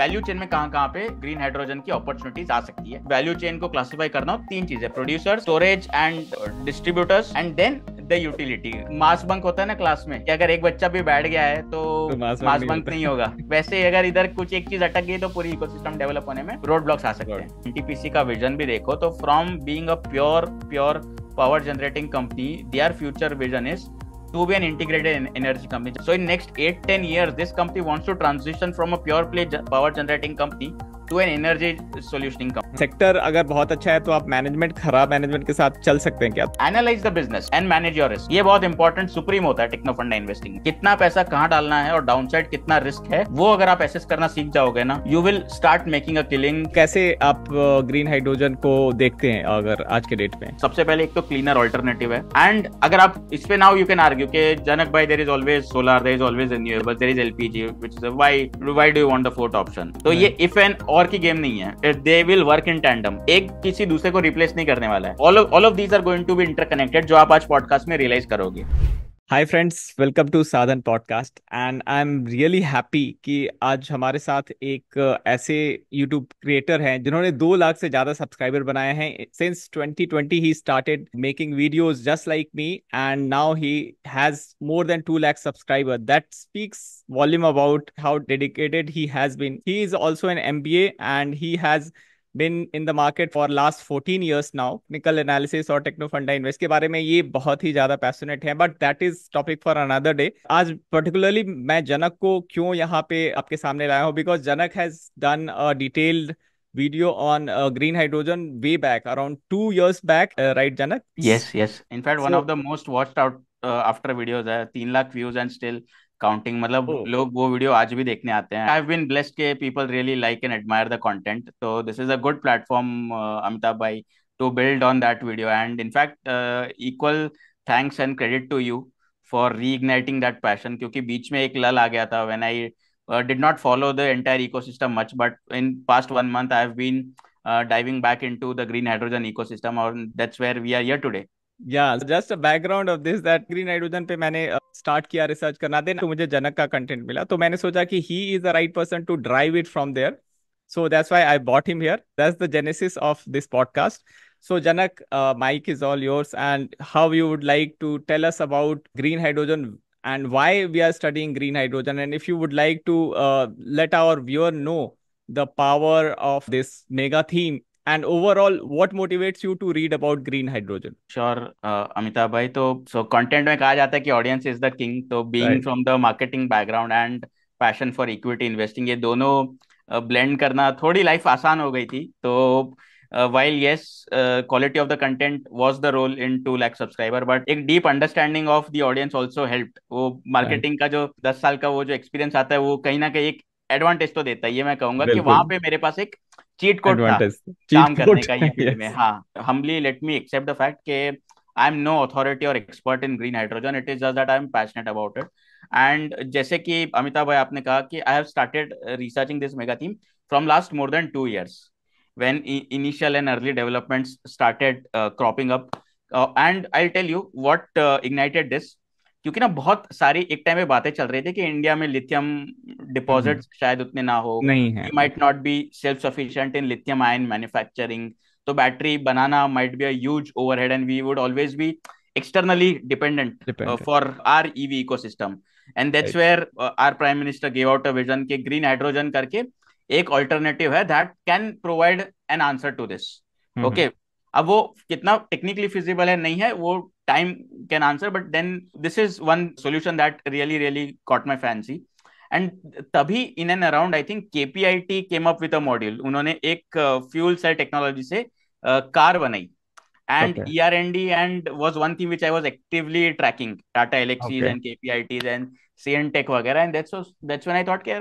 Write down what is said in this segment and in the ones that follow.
Value chain में कहाँ कहाँ पे ग्रीन हाइड्रोजन की अपॉर्चुनिटीज़ आ सकती है? वैल्यू चेन को क्लासिफाई करना हो तीन चीज़ें producer storage and distributors and then the utility mass bunk होता है ना क्लास में कि अगर एक बच्चा भी बैठ गया है तो, तो मास बंक नहीं होगा। वैसे अगर इधर कुछ एक चीज़ अटक गई तो पूरी इकोसिस्टम डेवलप होने में रोड ब्लॉक्स आ सकते हैं। एनटीपीसी का विजन भी देखो तो from being a pure pure power generating company their future vision is to be an integrated energy company. So in next 8 10 years this company wants to transition from a pure play power generating company to an energy solutioning company sector अगर बहुत अच्छा है तो आप management खराब management के साथ चल सकते हैं क्या? Analyse the business and manage your risk ये बहुत इंपॉर्टेंट सुप्रीम होता है टेक्नो फंड इन्वेस्टिंग कितना पैसा कहाँ डालना है और डाउन साइड कितना रिस्क है वो अगर आप एसेस करना सीख जाओगे ना you will start making a killing कैसे आप ग्रीन हाइड्रोजन को देखते हैं अगर आज के डेट में? सबसे पहले एक तो क्लीनर ऑल्टरनेटिव है। एंड अगर आप इस पे नाउ यू कैन आर्ग्यू के जनक भाई there is always solar there is always renewable there is LPG which is why why do want the fourth option तो ये इफ़ एन और की गेम नहीं है. They will work in tandem एक किसी दूसरे को रिप्लेस नहीं करने वाला है. All of these are going to be interconnected जो आप आज पॉडकास्ट में रियलाइज़ करोगे. Hi friends welcome to Sadhan podcast and I am really happy कि आज हमारे साथ एक ऐसे यूट्यूब क्रिएटर हैं जिन्होंने दो लाख से ज़्यादा सब्सक्राइबर बनाए हैं। Since 2020 he started making videos just like me and now he has more than two lakh subscriber that speaks volume about how dedicated he has been he is also an M and he has been in the market for last 14 years now nickel analysis और techno funda invest के बारे में ये बहुत ही ज़्यादा passionate है but that is topic for another day आज पर्टिकुलरली मैं जनक को क्यों यहाँ पे आपके सामने लाया हूँ because Janak has done a detailed video on uh, green hydrogen way back around two years back uh, right janak yes yes in fact so, one of the most watched out uh, after videos है तीन लाख views and still counting मतलब oh. लोग वो वीडियो आज भी देखने आते हैं। आई हैव बीन ब्लेस्ड के people really like and admire the content तो this is a good platform Amitabh भाई to build on that video and in fact equal thanks and credit to you for reigniting that passion क्योंकि बीच में एक lull आ गया था when I not follow the entire ecosystem much but in past one month i have been uh, diving back into the green hydrogen ecosystem or that's where we are here today. या just background of this that green hydrogen पे मैंने start uh, किया research करना then तो मुझे जनक का content मिला तो मैंने सोचा कि he is the right person to drive it from there so that's why i bought him here that's the genesis of this podcast so janak uh, mic is all yours and how you would like to tell us about green hydrogen and why we are studying green hydrogen and if you would like to uh, let our viewer know the power of this mega theme and overall what motivates you to read about green hydrogen sure uh, amitabh bhai to so content mein kaha jata hai ki audience is the king तो being right. from the marketing background and passion for equity investing ये दोनों blend uh, करना थोड़ी life आसान हो गई थी तो while yes quality of the content was the role in two lakh subscriber but एक deep understanding of the audience also help वो मार्केटिंग. का जो दस साल का वो जो एक्सपीरियंस आता है वो कहीं ना कहीं एक एडवांटेज तो देता है ये मैं कहूँगा कि वहाँ पे मेरे पास एक चीट कोड था काम करने का ये फ़ील्ड में। हाँ humbly let me accept the fact के आई एम नो अथॉरिटी और expert in green hydrogen it is just that I am passionate about it and जैसे कि अमिताभ भाई आपने कहा कि I have started researching this mega theme from last more than two years when initial and early developments started uh, cropping up. Uh, and i'll tell you what uh, ignited this. क्योंकि ना बहुत सारी एक time में बातें चल रही थी कि इंडिया में लिथियम डिपॉजिट हम्म। शायद उतने ना हो। नहीं है। Might not be self sufficient in lithium ion manufacturing तो battery banana might be a overhead and we would always be externally dependent for our EV ecosystem and that's where our prime minister give out a के green hydrogen करके एक alternative है that can provide an answer to this okay अब वो कितना technically feasible है? नहीं है। वो time can answer but then this is one solution that really really caught my fancy. And तभी in and around I think KPIT came up with a module उन्होंने एक फ्यूल सेल टेक्नोलॉजी से car uh, बनाई and okay. ER&D and was one thing which I was actively tracking Tata Elxsis okay. and KPITs and CN Tech वगैरह and that's was that's when I thought कि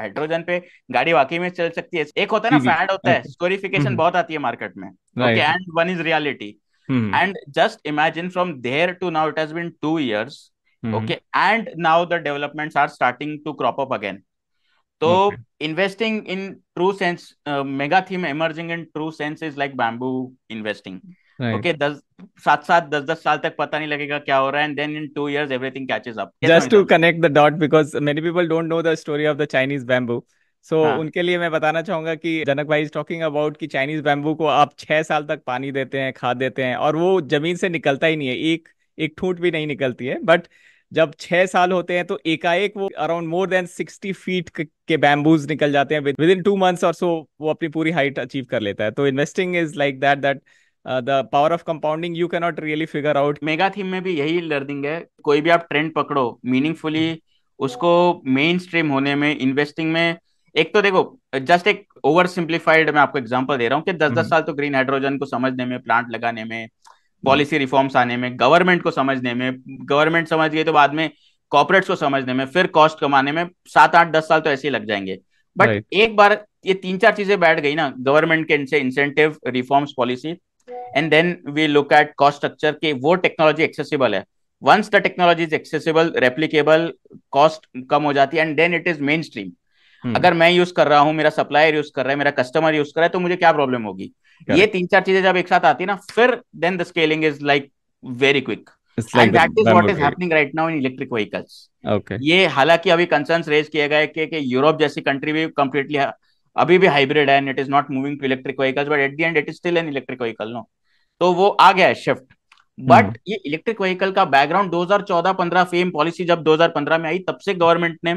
hydrogen पे गाड़ी वाकई में चल सकती है एक होता है ना फैड होता है स्टोरिफिकेशन बहुत आती है मार्केट में okay and one is reality Mm-hmm. And just imagine from there to now, it has been two years. Mm-hmm. Okay. And now the developments are starting to crop up again. So okay. investing in true sense, uh, mega theme emerging in true sense is like bamboo investing. Okay, दस सात सात दस दस साल तक पता नहीं लगेगा क्या हो रहा है and then in two years everything catches up. Just to connect the dot because many people don't know the story of the Chinese bamboo. So so, हाँ. उनके लिए मैं बताना चाहूँगा कि जनक भाई इज़ टॉकिंग अबाउट कि चाइनीज़ बैम्बू को आप छह साल तक पानी देते हैं खाद देते हैं और वो ज़मीन से निकलता ही नहीं है एक एक ठूट भी नहीं निकलती है बट जब छह साल होते हैं तो एकाएक वो around more than sixty feet के बैम्बूज निकल जाते हैं विद इन टू मंथ्स और सो वो अपनी पूरी हाइट अचीव कर लेता है। तो investing is like that that the power of compounding you cannot really figure out mega theme में भी यही लर्निंग है। कोई भी आप ट्रेंड पकड़ो मीनिंगफुली उसको मेन स्ट्रीम होने में इन्वेस्टिंग में एक तो देखो जस्ट एक ओवर सिंप्लीफाइड मैं आपको एग्जांपल दे रहा हूँ कि दस दस हम्म। साल तो ग्रीन हाइड्रोजन को समझने में प्लांट लगाने में पॉलिसी रिफॉर्म्स आने में गवर्नमेंट को समझने में गवर्नमेंट समझ गई तो बाद में कॉपरेट्स को समझने में फिर कॉस्ट कमाने में सात आठ दस साल तो ऐसे ही लग जाएँगे। But right. एक बार ये तीन चार चीज़ें बैठ गई ना गवर्नमेंट के इनसे incentive reforms policy and then we look at cost structure के वो टेक्नोलॉजी एक्सेसिबल है। Once the technology is accessible replicable cost कम हो जाती है and then it is mainstream अगर मैं यूज़ कर रहा हूँ मेरा सप्लायर यूज़ कर रहा है मेरा कस्टमर यूज़ कर रहा है तो मुझे क्या प्रॉब्लम होगी? ये तीन चार चीज़ें जब एक साथ आती है ना फिर then the scaling is like very quick and that is what is happening right now in electric vehicles ये हालाँकि अभी कंसर्न्स रेज किए गए कि, कि यूरोप जैसी कंट्री भी कंप्लीटली अभी भी हाइब्रिड है and it is not moving to electric vehicles but at the end it is still an electric vehicle no तो वो आ गया है शिफ्ट बट hmm. ये इलेक्ट्रिक व्हीकल का बैकग्राउंड 2014-15 फेम पॉलिसी जब 2015 में आई तब से गवर्नमेंट ने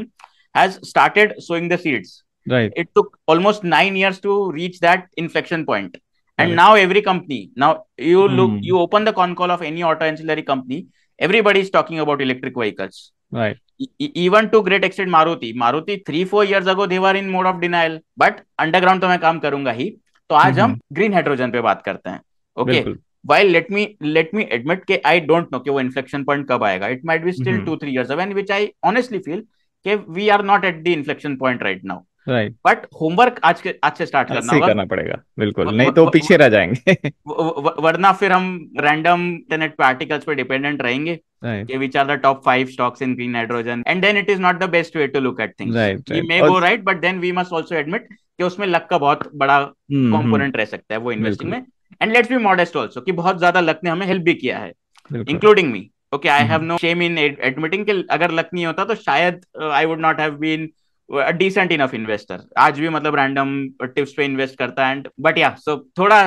has started sowing the seeds it took almost 9 years to reach that inflection point. And right. now every company now you mm. look you open the con call of any auto ancillary company everybody is talking about electric vehicles right e- even to great extent maruti maruti 3 4 years ago they were in mode of denial but underground तो मैं काम करूँगा ही तो आज mm-hmm. हम green hydrogen पे बात करते हैं okay while let me let me admit कि I don't know कि वो inflection point कब आएगा it might be still mm-hmm. two three years away which I honestly feel कि we are not at the inflection point right now right but homework आज के आज से स्टार्ट करना होगा। करना पड़ेगा। बिल्कुल नहीं तो पीछे रह जाएँगे। वरना फिर हम रैंडम इंटरनेट पे आर्टिकल्स पे डिपेंडेंट रहेंगे कि which are the top five stocks in green hydrogen and then it is not the best way to look at things we may go right but then we must also admit कि उसमें luck का बहुत बड़ा component हम्म, hmm. रह सकता है वो investing में। And let's be modest also कि बहुत ज़्यादा लक ने हमें हेल्प भी किया है। Including me okay I have no shame in admitting कि अगर लक नहीं होता तो शायद I would not have been decent enough investor आज भी मतलब रैंडम टिप्स पे इन्वेस्ट करता है एंड बट या सो थोड़ा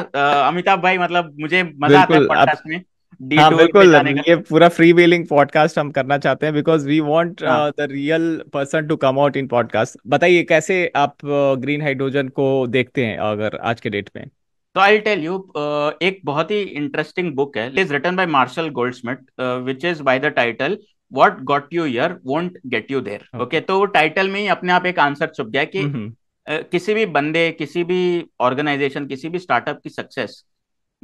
अमिताभ भाई मतलब मुझे मज़ा आता है पॉडकास्ट में हाँ बिल्कुल ये पूरा फ्री व्हीलिंग पॉडकास्ट हम करना चाहते हैं because we want the real person to come out in podcast बताइए कैसे आप ग्रीन uh, हाइड्रोजन को देखते हैं अगर आज के डेट में? तो आई टेल यू एक बहुत ही इंटरेस्टिंग बुक है is written by Marshall Goldsmith which is by the title what got you here won't get you there okay तो टाइटल में ही अपने आप एक आंसर छुप गया कि uh, किसी भी बंदे किसी भी ऑर्गेनाइजेशन किसी भी स्टार्टअप की सक्सेस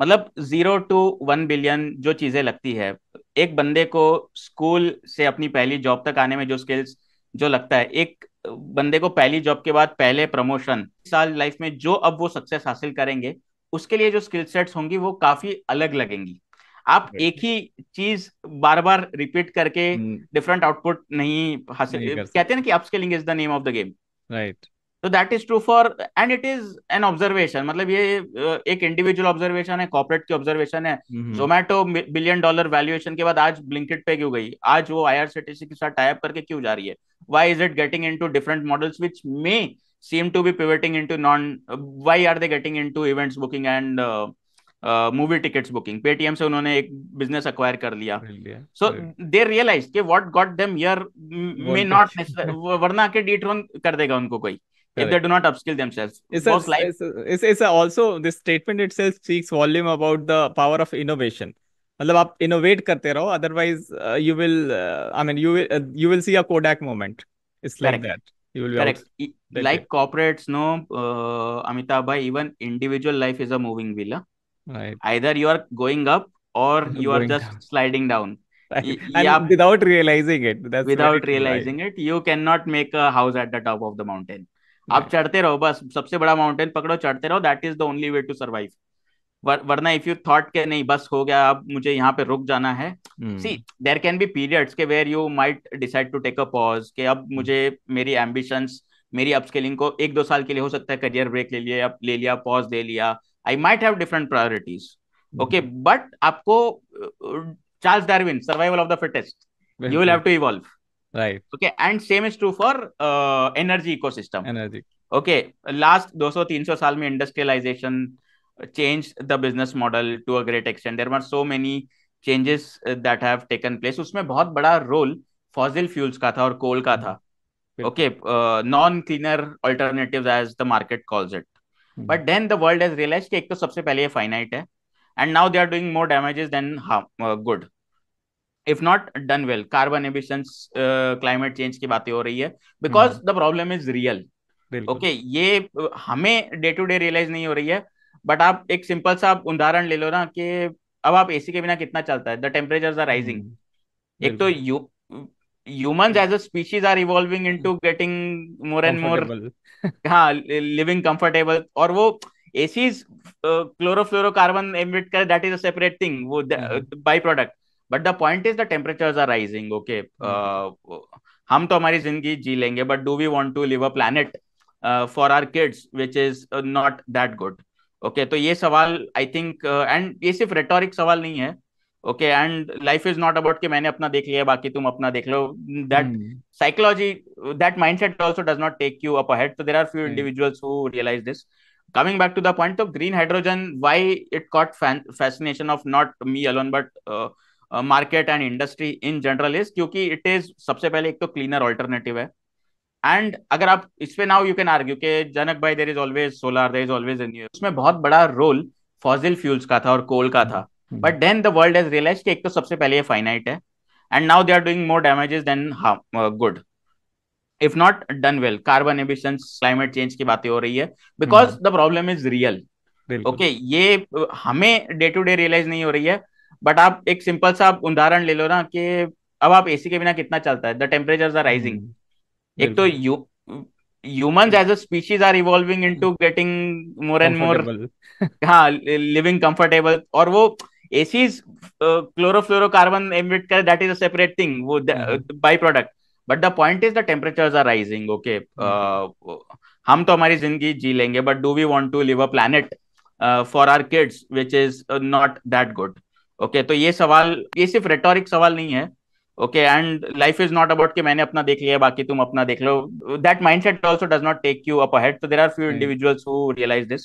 मतलब ज़ीरो टू वन बिलियन जो चीज़ें लगती है एक बंदे को स्कूल से अपनी पहली जॉब तक आने में जो स्किल्स जो लगता है एक बंदे को पहली जॉब के बाद पहले प्रमोशन साल लाइफ में जो अब वो सक्सेस हासिल करेंगे उसके लिए जो स्किल सेट्स होंगी वो काफ़ी अलग लगेंगी। आप एक ही चीज़ बार बार रिपीट करके डिफरेंट हम्म। आउटपुट नहीं हासिल कहते हैं ना कि upskilling is the name of the game right तो that is true for and it is an observation मतलब ये एक इंडिविजुअल ऑब्जर्वेशन है कॉर्पोरेट की ऑब्जर्वेशन है। जोमेटो बिलियन डॉलर वैल्यूएशन के बाद आज ब्लिंकेट पे क्यों गई? आज वो आईआरसीटीसी के साथ टाइप करके क्यों जा रही है? Why is it getting into different models which may seem to be pivoting into non why are they getting events booking and uh, movie tickets booking Paytm से उन्होंने एक बिज़नेस अक्वायर कर लिया सो दे रियलाइज़ के what got them here may not वरना के डीट्रोन कर देगा उनको कोई if they do not upskill themselves it's, a, like, it's, a, it's, it's a also this statement itself speaks volume about the power of innovation मतलब आप innovate करते रहो otherwise you will I mean you will you will see a Kodak moment it's like that you will be correct out. like it. corporates no uh, amitabh bhai even individual life either you are going up or you are just down. sliding down. Right. yeah, without realizing it. That's without realizing right. it you cannot make a house at the आप चढ़ते रहो बस सबसे बड़ा mountain पकड़ो चढ़ते रहो that is the only way to survive वरना इफ़ यू थॉट के नहीं बस हो गया अब मुझे यहाँ पे रुक जाना है see there can be periods के where you might decide to take a pause के अब मुझे मेरी एम्बिशंस मेरी अपस्किलिंग को एक दो साल के लिए हो सकता है करियर ब्रेक ले लिया ले लिया पॉज दे लिया I might have different priorities okay but आपको Charles Darwin survival of the fittest you will have to evolve right okay and same is true for energy ecosystem energy okay last 200 300 साल में industrialisation change the business model to a great extend there were so many changes that have taken place उसमें बहुत बड़ा role fossil fuels का था और coal का था. Okay non cleaner alternative as the market calls it but then the world has realise कि एक तो सबसे पहले ये फाइनाइट है and now they are doing more damages than good if not done well carbon emissions climate change की बातें हो रही है because the problem is real okay ये uh, हमें डे टू डे रियलाइज़ नहीं हो रही है बट आप एक सिंपल सा उदाहरण ले लो ना कि अब आप एसी के बिना कितना चलता है? द टेम्परेचर आर राइजिंग एक तो you humans as a species are evolving into getting more and more हाँ living comfortable. और वो एसीज क्लोरोफ्लोरोकार्बन एमिट कर that is a separate thing वो by product but the point is the temperatures are rising okay हम तो हमारी ज़िंदगी जी लेंगे but do we want to live a planet for our kids which is not that good okay तो ये सवाल आई थिंक एंड ये सिर्फ़ रेटोरिक सवाल नहीं है। Okay and life is not about कि मैंने अपना देख लिया बाकी तुम अपना देख लो। That psychology that mindset also does not take you up ahead there are few mm. individuals who realize this. Coming back to the point of green hydrogen why it caught fan, fascination of not me alone but uh, market and industry in general is क्योंकि it is सबसे पहले एक तो cleaner alternative है। And अगर आप इस पे नाउ यू कैन आर्ग्यू के जनक भाई there is always solar there is always उसमें बहुत बड़ा रोल फॉजिल फ्यूल्स का था और कोल का था। But then the world has realise कि एक तो सबसे पहले ये फाइनाइट है and now they are doing more damages than good if not done well carbon emission climate change की बातें हो रही है because the problem is real okay ये uh, हमें डे टू डे रियलाइज़ नहीं हो रही है बट आप एक सिंपल सा उदाहरण ले लो ना कि अब आप एसी के बिना कितना चलता है? द टेम्परेचर आर राइजिंग एक तो you humans as a species are evolving into getting more and more हाँ लिविंग कंफर्टेबल और वो एसीज क्लोरोफ्लोरोकार्बन एमिट कर that is a separate thing वो by product but the point is the temperatures are rising okay हम तो हमारी ज़िंदगी जी लेंगे but do we want to live a planet for our kids which is not that good okay तो ये सवाल ये सिर्फ़ रेटोरिक सवाल नहीं है okay and life is not about कि मैंने अपना देख लिया बाकी तुम अपना देख लो। That mindset also does not take you up ahead so there are few individuals who realize this.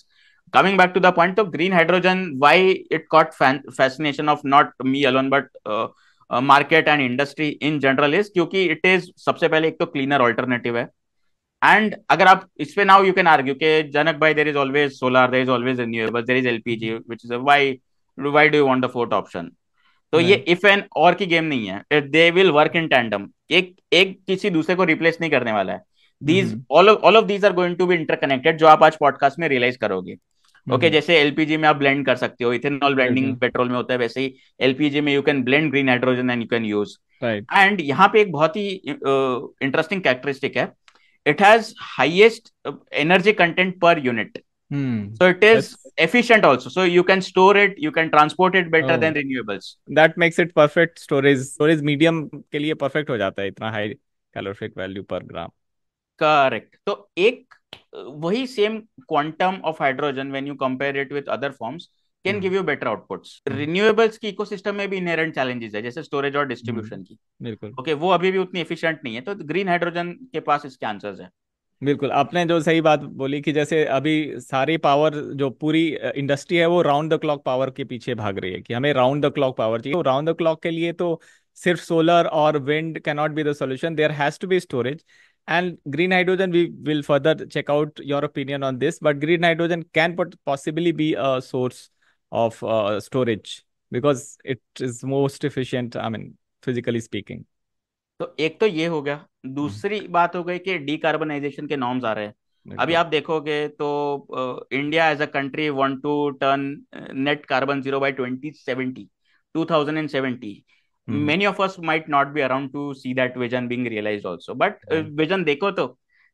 Coming back to the point of green hydrogen why it caught fan, fascination of not me alone but uh, uh, market and industry in general is क्योंकि it is सबसे पहले एक तो cleaner alternative है। And अगर आप इस पे नाउ यू कैन आर्ग्यू कि जनक भाई there is always solar there is always renewable there is LPG which is why why do you want the fourth option तो ये इफ़ एन और की गेम नहीं है। They will work in tandem एक एक किसी दूसरे को रिप्लेस नहीं करने वाला है। These all all of these are going to be interconnected जो आप आज पॉडकास्ट में रियलाइज़ करोगे। ओके जैसे एलपीजी में आप ब्लेंड कर सकते हो इथेनॉल ब्लेंडिंग पेट्रोल में होता है वैसे ही एलपीजी में you can blend green hydrogen and you can use and यहाँ पे एक बहुत ही इंटरेस्टिंग कैरेक्टरिस्टिक है। It has highest energy content per unit so it is efficient also so you can store it you can transport it better than renewables that makes it perfect storage storage medium के लिए perfect हो जाता है इतना high calorific value per gram correct तो एक वही same quantum of hydrogen when you compare it with other forms can give you better outputs renewables की इकोसिस्टम में भी इनहेरेंट चैलेंजेस है जैसे स्टोरेज और डिस्ट्रीब्यूशन hmm. की। बिल्कुल। ओके okay, वो अभी भी उतनी एफिशिएंट नहीं है तो ग्रीन हाइड्रोजन के पास इसके आंसर्स है। बिल्कुल आपने जो सही बात बोली कि जैसे अभी सारी पावर जो पूरी इंडस्ट्री है वो राउंड द क्लॉक पावर के पीछे भाग रही है कि हमें राउंड द क्लॉक पावर चाहिए। राउंड द क्लॉक के लिए तो सिर्फ़ सोलर और wind can not be the solution there has to be storage and green hydrogen we will further check out your opinion on this but green hydrogen can possibly be a source of uh, storage because it is most efficient i mean physically speaking तो एक तो ये हो गया दूसरी बात हो गई कि डीकार्बनाइजेशन के नॉर्म्स आ रहे हैं अभी आप देखोगे तो India as a country want to turn net carbon zero by 2070 2070 many of us might not be around to see that vision being realise also but vision देखो तो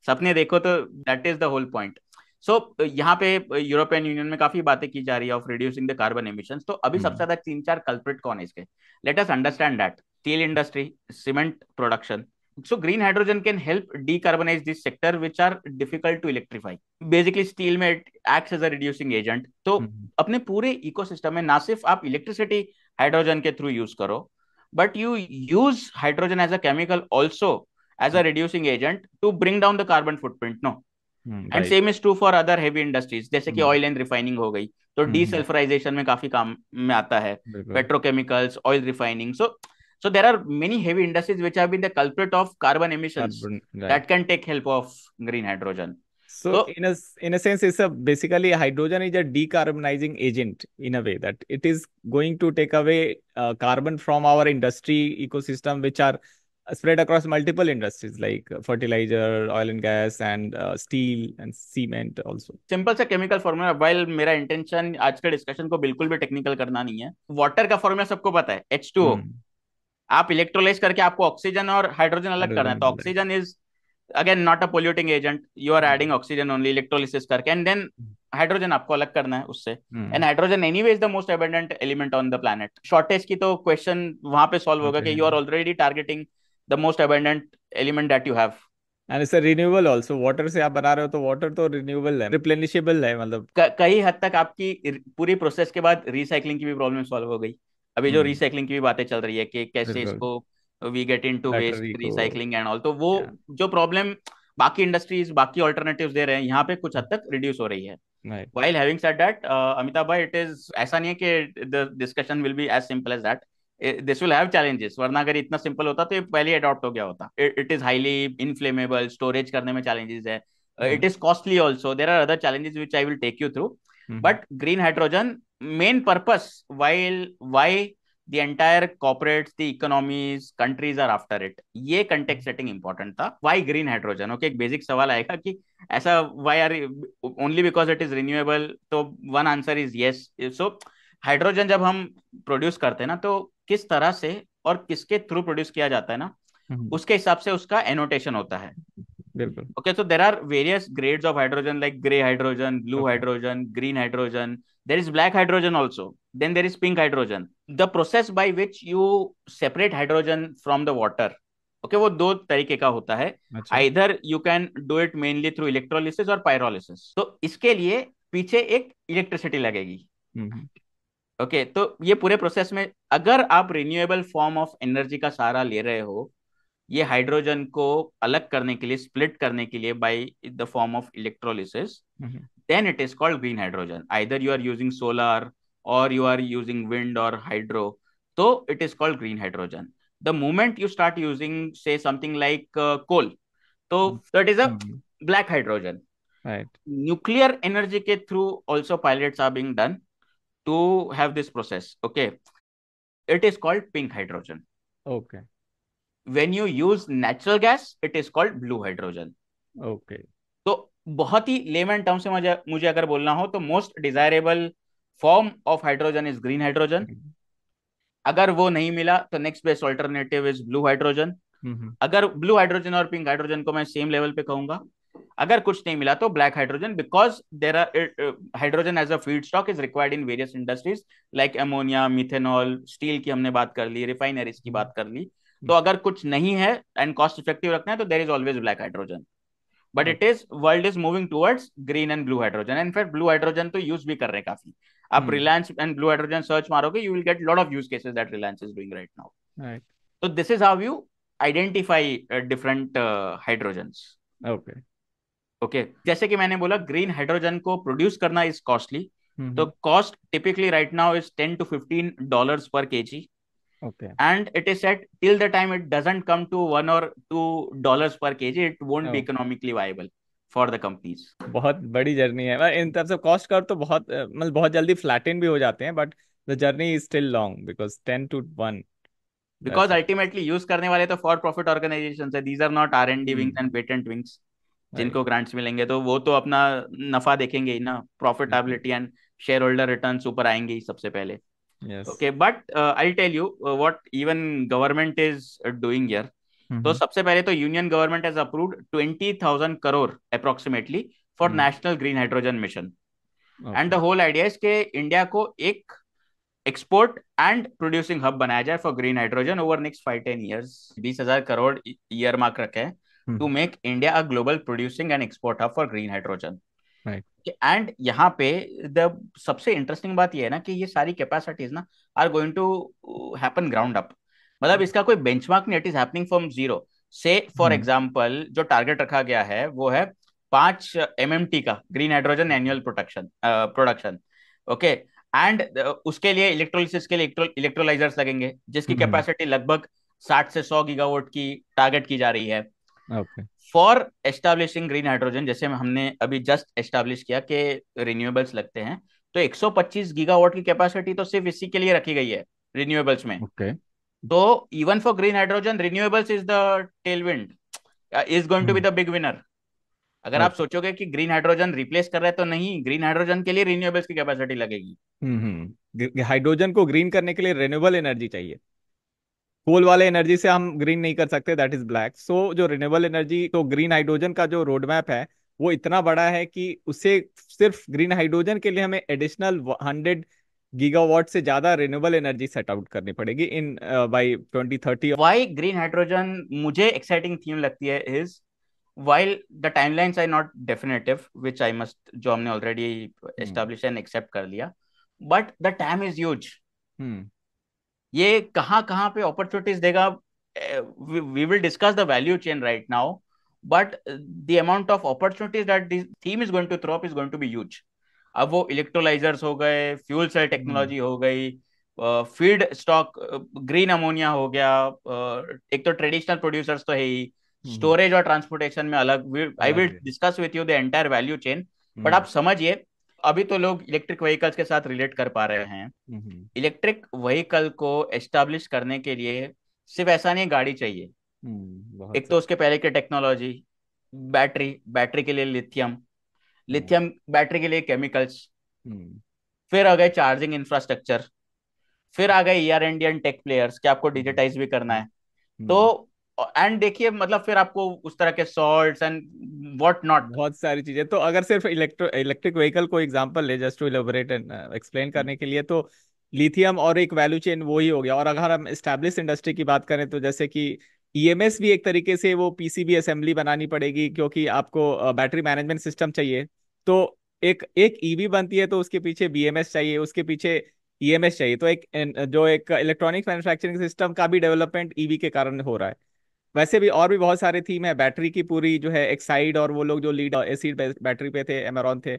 सपने देखो तो that is the whole point so यहाँ पे uh, European union में काफ़ी बातें की जा रही है of reducing the carbon emission तो अभी सबसे hmm. ज़्यादा तीन चार कल्प्रिट कौन है इसके? Let us understand that steel industry cement production so green hydrogen can help decarbonise this sector which are difficult to electrify basically steel में it act as a reducing agent तो hmm. अपने पूरे ecosystem में ना सिर्फ़ आप electricity hydrogen के through use करो but you use hydrogen as a chemical also as a reducing agent to bring down the carbon footprint no and same is true for other heavy industries जैसे कि oil and refining हो गई तो desulphurisation में काफी काम में आता है petrochemicals oil refining so so there are many heavy industries which have been the culprit of carbon emissions carbon, right. that can take help of green hydrogen So, so, in a in a sense it's a basically hydrogen is a decarbonizing agent in a way that it is going to take away uh, carbon from our industry ecosystem which are spread across multiple industries like fertilizer, oil and gas, and uh, steel and cement also. Simple सा chemical formula while मेरा intention आज के discussion को बिल्कुल भी technical करना नहीं है वाटर का फॉर्मूला सबको पता है एच टू ओ आप इलेक्ट्रोलाइज करके आपको ऑक्सीजन और हाइड्रोजन अलग करना है तो oxygen is again not a polluting agent you are adding oxygen only electrolysis करके एंड देन हाइड्रोजन आपको अलग करना है उससे। And hydrogen anyway is the most abundant element on the planet shortage की तो क्वेश्चन वहाँ पे सॉल्व होगा कि you are already targeting abundant element that you have. And it's a renewable also. से आप बना रहे हो तो water तो renewable है replenishable है मतलब। कई हद तक आपकी पूरी प्रोसेस के बाद रिसाइकलिंग की भी प्रॉब्लम सॉल्व हो गई। अभी जो रिसाइकलिंग की भी बातें चल रही है कि कैसे इसको we get into waste recycling and all तो वो जो प्रॉब्लम बाकी इंडस्ट्रीज़ बाकी ऑल्टरनेटिव्स दे रहे हैं यहाँ पे कुछ हद तक रिड्यूस हो रही है। While having said that Amitabh भाई इट इज़ ऐसा नहीं है कि the discussion will be as simple as that this will have challenges वरना अगर इतना सिंपल होता तो ये पहले अडॉप्ट हो गया होता। It is highly inflammable storage करने में चैलेंजेस है। It is costly also there are other challenges which I will take you through but green hydrogen main purpose while why the entire corporates the economies countries are after it ये context setting important था। Why green hydrogen okay एक basic सवाल आएगा कि ऐसा why are only because it is renewable तो one answer is yes so hydrogen जब हम प्रोड्यूस करते हैं ना तो किस तरह से और किसके थ्रू प्रोड्यूस किया जाता है ना हम्म। उसके हिसाब से उसका एनोटेशन होता है। बिल्कुल। Okay so there are various grades of hydrogen like grey hydrogen blue hydrogen green hydrogen there is black hydrogen also then there is pink hydrogen the process by which you separate hydrogen from the water okay वो दो तरीके का होता है। Either you can do it mainly through electrolysis और pyrolysis तो इसके लिए पीछे एक इलेक्ट्रिसिटी लगेगी। हम्म। ओके okay, तो ये पूरे प्रोसेस में अगर आप रिन्यूएबल फॉर्म ऑफ़ एनर्जी का सहारा ले रहे हो ये हाइड्रोजन को अलग करने के लिए स्प्लिट करने के लिए by the form of electrolysis then it is called green hydrogen either you are using solar और यू आर यूजिंग विंड और हाइड्रो तो it is called green hydrogen the moment you start using से something like coal तो it is a black hydrogen nuclear energy के through also pilots are being done to have this process. Okay. It is called pink hydrogen. Okay. When you use natural gas, it is called blue hydrogen. Okay. तो बहुत ही layman term से मुझे मुझे अगर बोलना हो तो most desirable form of hydrogen is green hydrogen अगर वो नहीं मिला तो next best alternative is blue hydrogen अगर ब्लू हाइड्रोजन और पिंक हाइड्रोजन को मैं सेम लेवल पे कहूँगा अगर कुछ नहीं मिला तो black hydrogen because there are hydrogen as a feedstock is required in various industries like ammonia methanol steel की हमने बात कर ली रिफाइनरीज की बात कर ली. तो अगर कुछ नहीं है एंड कॉस्ट इफ़ेक्टिव रखना है तो there is always black hydrogen but it is world is moving towards green and blue hydrogen and फिर ब्लू हाइड्रोजन तो यूज़ भी कर रहे हैं काफ़ी। आप Reliance and blue hydrogen search मारोगे you will get lot of use cases that Reliance is doing right now तो this is how you identify different hydrogen okay okay जैसे कि मैंने बोला ग्रीन हाइड्रोजन को प्रोड्यूस करना इज़ कॉस्टली तो cost typically right now is ten to fifteen dollar per K G okay. And it is said till the time it doesn't come to one or two dollars per kg it won't oh. be economically viable for the companies. बहुत बड़ी journey है। इन तरफ़ से cost कर तो बहुत मतलब बहुत जल्दी फ्लैटन भी हो जाते हैं but the journey is still long because ten to one because ultimately use करने वाले तो फॉर प्रॉफिट ऑर्गेनाइजेशन है। These are not R and D wings and patent wings जिनको ग्रांट्स मिलेंगे। तो वो तो अपना नफा देखेंगे ही ना। Profitability and share holder return ऊपर आएँगे ही सबसे पहले। Okay but I tell you what even government is doing here तो सबसे पहले तो union government has approved twenty thousand crore approximately for national green hydrogen mission and the whole idea is के इंडिया को एक एक्सपोर्ट एंड प्रोड्यूसिंग हब बनाया जाए for green hydrogen over next five ten years बीस हज़ार crore year mark रखे हैं to make India a global producing and export hub for green hydrogen. And यहाँ पे द सबसे इंटरेस्टिंग बात ये है ना कि ये सारी कैपेसिटीज ना are going to happen ground up मतलब इसका कोई बेंचमार्क नहीं it is happening from zero से फॉर एग्ज़ाम्पल जो टारगेट रखा गया है वो है पाँच एम का green hydrogen annual production production okay and उसके लिए इलेक्ट्रोलिसिस के लिए इलेक्ट्रोलाइजर्स लगेंगे जिसकी कैपेसिटी हम्म। लगभग साठ से सौ गीगावोट की टारगेट की जा रही है. फॉर एस्टेब्लिशिंग ग्रीन हाइड्रोजन जैसे हमने अभी जस्ट एस्टेब्लिश किया कि रिन्यूएबल्स लगते हैं तो 125 गीगावाट की कैपेसिटी तो सिर्फ़ इसी के लिए रखी गई है रिन्यूएबल्स में। Okay. तो even for green hydrogen renewables is the tailwind is going to be the big winner अगर आप सोचोगे कि ग्रीन हाइड्रोजन रिप्लेस कर रहे हैं तो नहीं ग्रीन हाइड्रोजन के लिए रिन्यूएबल्स की कैपेसिटी लगेगी। हाइड्रोजन हम्म, को ग्रीन करने के लिए रिन्यूएबल एनर्जी चाहिए। कोल वाले एनर्जी से हम ग्रीन नहीं कर सकते दैट इज़ ब्लैक सो जो रिन्यूएबल एनर्जी तो ग्रीन हाइड्रोजन का जो रोड मैप है वो इतना बड़ा है कि उसे सिर्फ़ ग्रीन हाइड्रोजन के लिए हमें एडिशनल हंड्रेड गीगावाट से ज़्यादा रिन्यूएबल एनर्जी सेट आउट करनी पड़ेगी in by 2030 why green hydrogen मुझे एक्साइटिंग थीम लगती है is while the timelines are not definitive which i must जो हमने already established and accept कर लिया but the time is huge. Hmm. ये कहाँ कहाँ पे अपॉर्चुनिटीज़ देगा we will discuss the value chain right now but the amount of opportunities that this theme is going to throw up is going to be huge अब वो electrolysers हो गए fuel cell technology हो गई feed stock green ammonia हो गया uh, एक तो ट्रेडिशनल प्रोड्यूसर्स तो है ही। स्टोरेज और ट्रांसपोर्टेशन में अलग I will discuss with you the entire value chain but आप समझिए अभी तो लोग इलेक्ट्रिक व्हीकल्स के साथ रिलेट कर पा रहे हैं। इलेक्ट्रिक व्हीकल को एस्टेब्लिश करने के लिए सिर्फ़ ऐसा नहीं गाड़ी चाहिए। हम्म, एक तो उसके पहले की टेक्नोलॉजी बैटरी बैटरी के लिए लिथियम लिथियम बैटरी के लिए केमिकल्स हम्म। फिर आ गए चार्जिंग इंफ्रास्ट्रक्चर फिर आ गए ईआर इंडियन टेक प्लेयर्स कि आपको डिजिटाइज भी करना है। हम्म। तो एंड देखिए मतलब फिर आपको उस तरह के सॉल्ट्स एंड व्हाट नॉट बहुत सारी चीज़ें। तो अगर सिर्फ़ इलेक्ट्रो इलेक्ट्रिक व्हीकल को एग्जांपल ले just to elaborate and explain करने के लिए तो लिथियम और एक वैल्यू चेन वो ही हो गया। और अगर हम स्टैब्लिश इंडस्ट्री की बात करें तो जैसे कि ईएमएस भी एक तरीके से वो पीसीबी असेंबली बनानी पड़ेगी, क्योंकि आपको बैटरी मैनेजमेंट सिस्टम चाहिए। तो एक एक ईवी बनती है तो उसके पीछे बीएमएस चाहिए, उसके पीछे ईएमएस चाहिए। तो एक जो एक इलेक्ट्रॉनिक मैन्युफैक्चरिंग सिस्टम का भी डेवलपमेंट ईवी के कारण हो रहा है। वैसे भी और भी बहुत सारे थीम है। बैटरी की पूरी जो है एक्साइड और वो लोग जो लीड एसिड बैटरी पे थे एमेरॉन थे,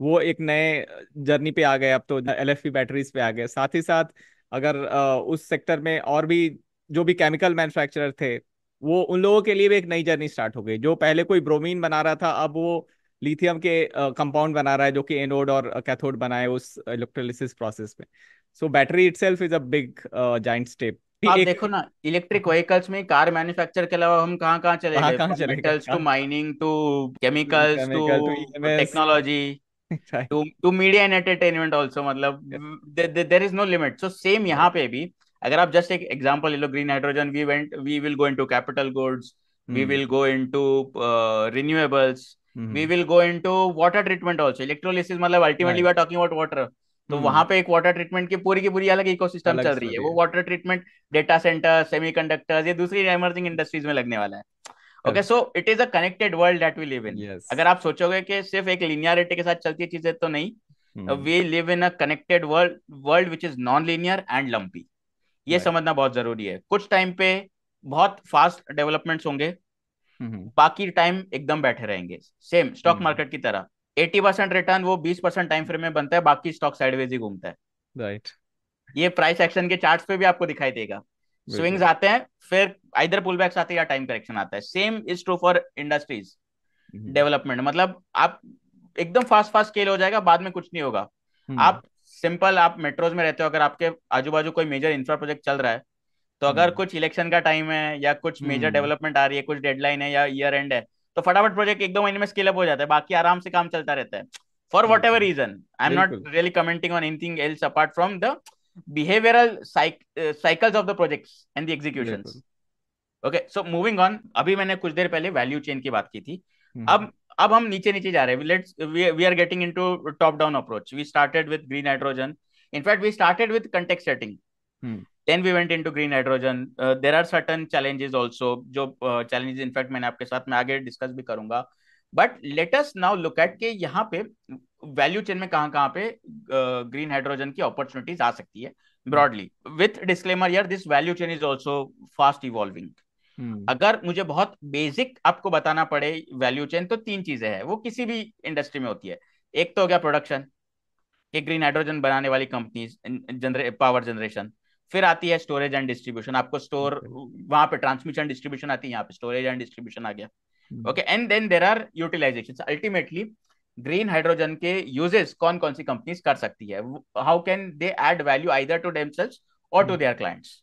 वो एक नए जर्नी पे आ गए अब तो एल एफ़ बैटरीज पे आ गए। साथ ही साथ अगर उस सेक्टर में और भी जो भी केमिकल मैन्युफैक्चरर थे, वो उन लोगों के लिए भी एक नई जर्नी स्टार्ट हो गई। जो पहले कोई ब्रोमीन बना रहा था, अब वो लिथियम के कंपाउंड बना रहा है, जो कि एनोड और कैथोड बनाए उस इलेक्ट्रोलिसिस प्रोसेस में। So battery itself is a big giant step. आप देखो ना इलेक्ट्रिक व्हीकल्स में कार मैन्युफैक्चर के अलावा हम कहाँ कहाँ चले गए? कहाँ चले metals to mining to chemicals to technology to to media and entertainment also मतलब there is no limit so same यहाँ पे भी अगर आप जस्ट एक एग्जांपल ले लो green hydrogen we went we will go into capital goods we will go into renewables we will go into water treatment also electrolysis मतलब ultimately we are talking about water तो hmm. वहाँ पे एक water treatment की पूरी की पूरी अलग इकोसिस्टम चल रही है। वो water treatment data center semiconductors ये दूसरी इमर्जिंग इंडस्ट्रीज़ में लगने वाला है। Okay so it is a connected world that we live in अगर आप सोचोगे कि सिर्फ़ एक लिनियरिटी के साथ चलती चीज़ें तो नहीं। We live in a connected world world which is non linear and lumpy ये right. समझना बहुत ज़रूरी है। कुछ टाइम पे बहुत फास्ट डेवलपमेंट्स होंगे। hmm. बाकी टाइम एकदम बैठे रहेंगे। सेम स्टॉक मार्केट की तरह। एटी परसेंट रिटर्न वो बीस परसेंट टाइम फ्रेम में बनता है बाकी स्टॉक साइडवेज ही घूमता है। राइट ये प्राइस एक्शन के चार्ट्स पे भी आपको दिखाई देगा। स्विंग्स आते हैं फिर इधर पुल बैक्स आते हैं या टाइम करेक्शन आता है। Same is true for industries development मतलब आप एकदम फास्ट फास्ट स्केल हो जाएगा बाद में कुछ नहीं होगा। hmm. आप सिंपल आप मेट्रोज में रहते हो अगर आपके आजू बाजू कोई मेजर इंफ्रा प्रोजेक्ट चल रहा है तो अगर hmm. कुछ इलेक्शन का टाइम है या कुछ मेजर hmm. डेवलपमेंट आ रही है कुछ डेडलाइन है या ईयर एंड है तो फटाफट प्रोजेक्ट एक दो महीने में स्केल अप हो जाता है बाकी आराम से काम चलता रहता है। For whatever reason I am not really commenting on anything else apart from the behavioural cycles of the projects and the execution okay so moving on अभी मैंने कुछ देर पहले वैल्यू चेन की बात की थी। hmm. अब अब हम नीचे नीचे जा रहे हैं। Let's we are getting into top down approach we started with green hydrogen in fact we started with contact setting then we went into green hydrogen. Uh, there are certain challenges also जो uh, challenges in fact मैंने आपके साथ में आगे discuss भी करूँगा। But let us now look at के यहाँ पे वैल्यू चेन में कहाँ कहाँ पे ग्रीन uh, हाइड्रोजन की अपॉर्चुनिटीज़ आ सकती है ब्रॉडली विथ डिस्क्लेमर यार this value chain is also fast evolving अगर मुझे बहुत बेसिक आपको बताना पड़े वैल्यू चेन तो तीन चीज़ें हैं। वो किसी भी इंडस्ट्री में होती है। एक तो हो गया प्रोडक्शन एक ग्रीन हाइड्रोजन बनाने वाली कंपनीज़ जनरे पावर जनरेशन फिर आती है स्टोरेज एंड डिस्ट्रीब्यूशन आपको स्टोर वहाँ पे ट्रांसमिशन डिस्ट्रीब्यूशन आती है यहाँ पे स्टोरेज एंड डिस्ट्रीब्यूशन आ गया। Okay and then there are utilisation ultimately green hydrogen के यूजेस कौन कौन सी कंपनीज़ कर सकती है? How can they add value either to themselves और टू देयर क्लाइंट्स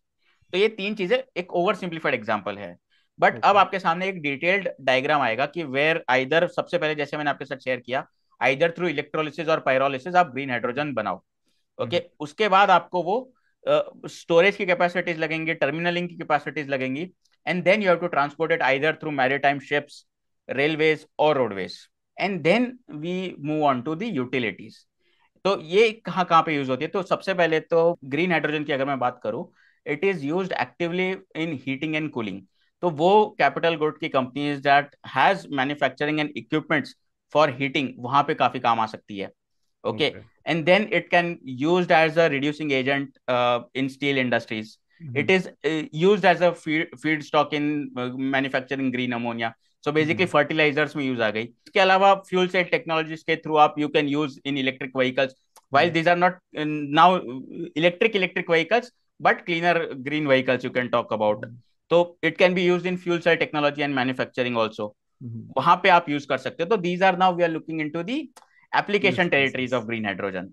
तो ये तीन चीज़ें एक ओवर सिंप्लीफाइड एग्ज़ाम्पल है। But okay. अब आपके सामने एक डिटेल्ड डायग्राम आएगा कि वेयर आइदर सबसे पहले जैसे मैंने आपके साथ शेयर किया आइदर थ्रू इलेक्ट्रोलिसिस और पायरोलिसिस आप ग्रीन हाइड्रोजन बनाओ। Okay okay? mm-hmm. उसके बाद आपको वो स्टोरेज की कैपेसिटीज लगेंगी टर्मिनलिंग की कैपेसिटीज लगेंगी and then you have to transport it either through maritime ships railways और roadways and then we move on to the utilities तो ये कहाँ कहाँ पे यूज़ होती है? तो सबसे पहले तो ग्रीन हाइड्रोजन की अगर मैं बात करूँ it is use actively in heating and cooling तो वो कैपिटल गुड की companies that has manufacturing and equipments for heating वहाँ पे काफ़ी काम आ सकती है। Okay and then it can use as a reducing agent in steel industries it is use as a feedstock in manufacturing green ammonia so basically fertilisers में use आ गई। इसके अलावा फ्यूल सेल टेक्नोलॉजीज़ के थ्रू आप you can use in electric vehicles while these are not now electric electric vehicles but cleaner green vehicles you can talk about. Mm-hmm. तो it can be use in fuel cell technology and manufacturing also वहाँ पे आप use कर सकते हो। तो these are now we are looking into the application territories of green hydrogen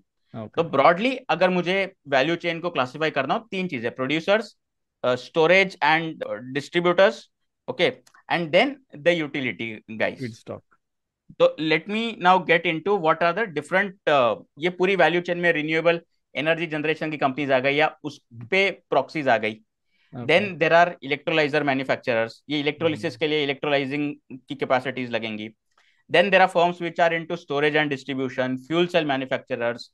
तो broadly अगर मुझे वैल्यू चेन को क्लासिफाई करना हो तीन चीज़ें producers storage and distributors okay and then the utility guys तो let me now get into what are the different ये पूरी वैल्यू चेन में रिन्यूएबल एनर्जी जनरेशन की कंपनीज़ आ गई या उस पे प्रॉक्सीज आ गई. Then there are electrolyser manufacturers ये इलेक्ट्रोलिसिस hmm. के लिए इलेक्ट्रोलाइजिंग की कैपेसिटीज लगेंगी. Then there are firms which are into storage and distribution fuel cell manufacturers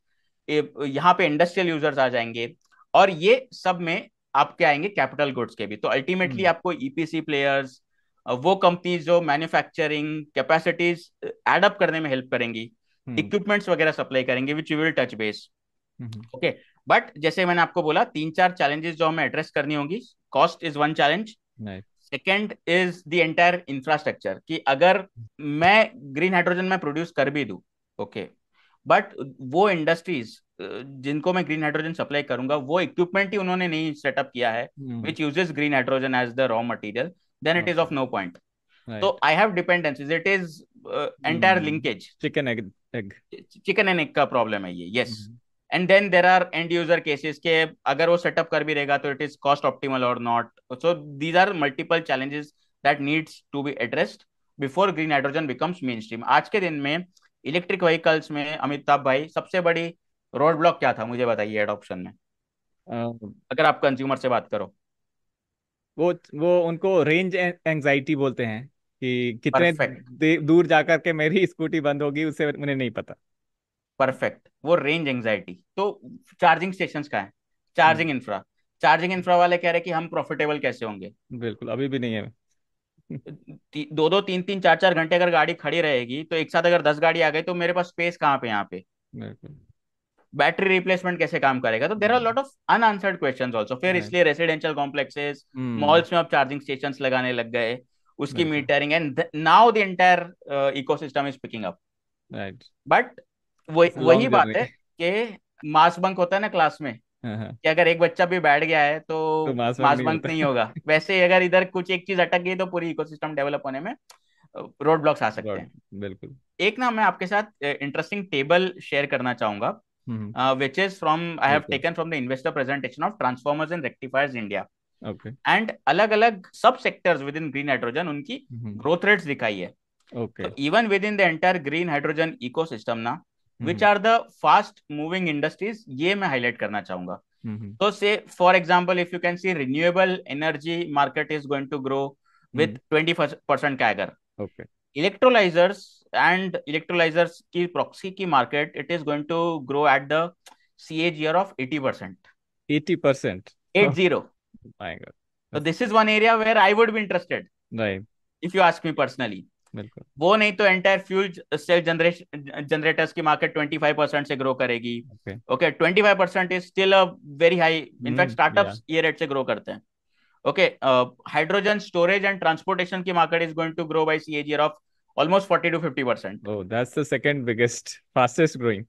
यहाँ पे इंडस्ट्रियल यूज़र्स आ जाएँगे और ये सब में आपके आएँगे कैपिटल गुड्स के भी। तो अल्टीमेटली hmm. आपको ईपीसी प्लेयर्स वो कंपनीज़ जो मैन्युफैक्चरिंग कैपेसिटीज एडअप करने में हेल्प करेंगी इक्विपमेंट्स hmm. वगैरह सप्लाई करेंगे which you will touch base okay but जैसे मैंने आपको बोला तीन चार चैलेंजेस जो हमें एड्रेस करनी होगी cost is one challenge second is the entire infrastructure कि अगर मैं ग्रीन हाइड्रोजन में प्रोड्यूस कर भी दू ओके बट वो इंडस्ट्रीज़ जिनको मैं ग्रीन हाइड्रोजन सप्लाई करूँगा वो इक्विपमेंट ही उन्होंने नहीं सेटअप किया है which uses green hydrogen as the raw material then it is of no point तो I have dependencies it is entire linkage chicken egg chicken and egg का problem है ये yes yes. And then there are end user cases के अगर वो setup कर भी रहेगा तो इट इज़ कॉस्ट ऑप्टिमल और not so these are multiple challenges that needs to be addressed before green hydrogen becomes mainstream आज के दिन में इलेक्ट्रिक व्हीकल्स में अमिताभ भाई सबसे बड़ी रोड ब्लॉक क्या था? मुझे बताइए एडॉप्शन में। uh, अगर आप कंज्यूमर से बात करो। वो वो उनको रेंज एंजाइटी बोलते हैं कि कितने दूर जाकर के मेरी स्कूटी बंद होगी उसे उन्हें नहीं पता। परफेक्ट वो रेंज एंजाइटी तो चार्जिंग स्टेशन का है? चार्जिंग इंफ्रा चार्जिंग इंफ्रा वाले कह रहे कि हम प्रॉफिटेबल कैसे होंगे? बिल्कुल अभी भी नहीं है। दो दो तीन तीन चार चार घंटे अगर गाड़ी खड़ी रहेगी तो एक साथ अगर दस गाड़ी आ गई तो मेरे पास स्पेस कहाँ पे यहाँ पे? बैटरी रिप्लेसमेंट कैसे काम करेगा? तो there are lot of unanswered question also फिर इसलिए रेसिडेंशियल कॉम्प्लेक्सेस मॉल्स में अब चार्जिंग स्टेशन लगाने लग गए उसकी metering and now the entire ecosystem is picking up but वही वही बात है कि मास बंक होता है ना क्लास में हाँ, हाँ। कि अगर एक बच्चा भी बैठ गया है तो, तो मास बंक नहीं, नहीं होगा। वैसे अगर इधर कुछ एक चीज़ अटक गई तो पूरी इकोसिस्टम डेवलप होने में रोड ब्लॉक्स आ सकते हैं। बिल्कुल। एक ना मैं आपके साथ इंटरेस्टिंग टेबल शेयर करना चाहूँगा which is from I have taken from the investor presentation of transformers and rectifiers India and अलग अलग sub sectors within green hydrogen उनकी ग्रोथ रेट्स दिखाई है। Even within the entire green hydrogen ecosystem ना which are the fast moving industries ये मैं highlight करना चाहूँगा। तो say for example if you can see renewable energy market is going to grow with twenty percent CAGR electrolysers and electrolysers की proxy की market it is going to grow at the CAGR of eighty percent eighty percent at zero So this is one area where I would be interested. Right. If you ask me वो नहीं तो entire fuel cell generators की market 25 percent से grow करेगी। Okay 25 percent is still a very high in fact startups ये rate से grow करते हैं। Okay hydrogen storage and transportation की market is going to grow by CAGR of almost 40 to 50 percent oh that's the second biggest fastest growing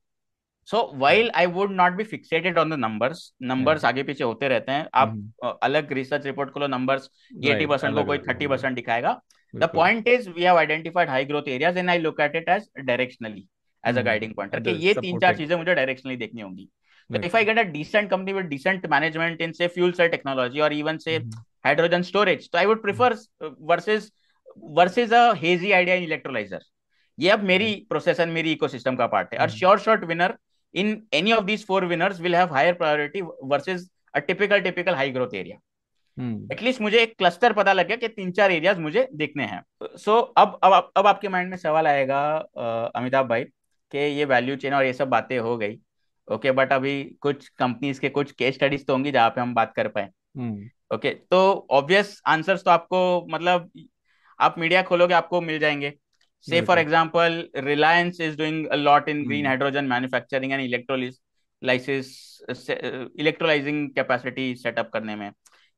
while i would not be fixated on the numbers numbers yeah. आगे पीछे होते रहते हैं आप mm-hmm. अलग research report खोलो numbers eighty percent को कोई थर्टी परसेंट दिखाएगा। The point is we have identified high growth areas and I look at it as directionally as a guiding point कि ये तीन चार चीज़ें मुझे डायरेक्शनली देखनी होंगी। So if I get a decent company with decent management in say fuel cell technology or even say mm-hmm. hydrogen storage, so I would prefer versus versus a hazy idea in electrolyzer. ये अब मेरी process and मेरी ecosystem का part है। और sure shot winner in any of these four winners will have higher priority versus a typical typical high growth area at least hmm. मुझे एक cluster पता लग गया कि तीन चार एरियाज़ मुझे देखने हैं। सो so, अब अब अब आपके माइंड में सवाल आएगा अमिताभ भाई कि ये वैल्यू चेन और ये सब बातें हो गई। ओके okay, बट अभी कुछ कंपनीज़ के कुछ केस स्टडीज़ तो होंगी जहाँ पे हम बात कर पाए। Okay hmm. okay, तो ऑब्वियस आंसर्स तो आपको मतलब आप मीडिया खोलोगे आपको मिल जाएँगे। Say for example Reliance is doing lot in green hydrogen manufacturing and electrolysis electrolysing capacity setup करने में।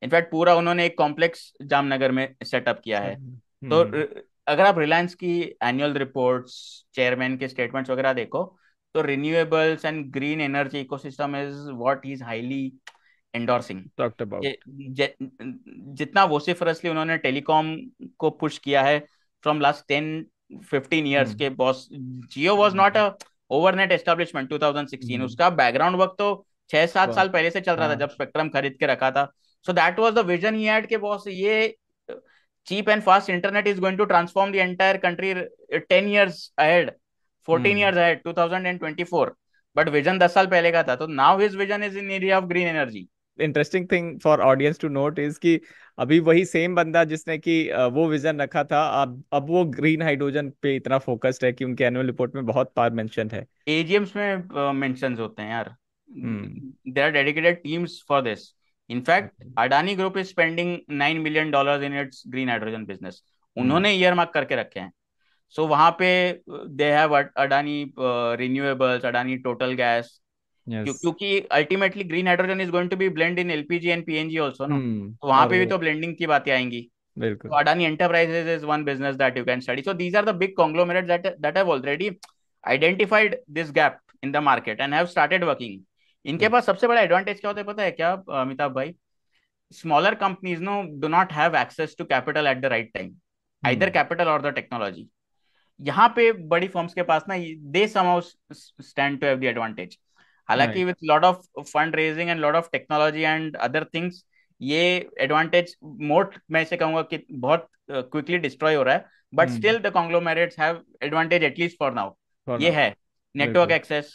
इनफैक्ट पूरा उन्होंने एक कॉम्प्लेक्स जामनगर में सेटअप किया है। हम्म, तो हम्म। अगर आप रिलायंस की एनुअल रिपोर्ट्स चेयरमैन के स्टेटमेंट्स वगैरह देखो तो renewables and green energy ecosystem is what is highly endorsing जितना वोसिफरसली उन्होंने टेलीकॉम को पुश किया है from last ten fifteen years के boss Jio was not a overnight establishment 2016 उसका बैकग्राउंड वर्क तो छह सात साल पहले से चल रहा था हाँ। जब स्पेक्ट्रम खरीद के रखा था। So that was the vision he had के बॉस ये cheap and fast internet is going to transform the entire country ten years ahead fourteen years ahead two thousand and twenty four but vision दस साल पहले का था तो now his vision is in area of green energy interesting thing for audience to note is की अभी वही same बंदा जिसने की uh, वो विजन रखा था अब अब वो ग्रीन हाइड्रोजन पे इतना फोकस्ड है कि उनके एनुअल रिपोर्ट में बहुत बार मेंशन है। एजीएम्स में मेंशंस होते हैं यार। There dedicated teams for this In fact, Adani Group is spending nine million dollars in its green hydrogen business. उन्होंने ईयर मार्क करके रखे हैं। सो so, वहाँ पे they have Adani renewables Adani total gas क्योंकि ultimately green hydrogen is going to be blend in LPG and PNG also no तो वहाँ पे भी तो ब्लेंडिंग की बातें आएँगी। बिल्कुल। Adani enterprises is one business that you can study so these are the big conglomerates that that have already identified this gap in the market and have started working इनके पास सबसे बड़ा एडवांटेज क्या होता है पता है क्या अमिताभ भाई? Smaller companies no do not have access to capital at the right time either capital or the technology यहाँ पे बड़ी फर्म्स के पास ना they stand to have the advantage हालाँकि with lot of fund raising and lot of technology and other things ये advantage moat मैं से कहूँगा कि बहुत क्विकली डिस्ट्रॉय हो रहा है. But still the conglomerates have advantage at least for now ये है. Network access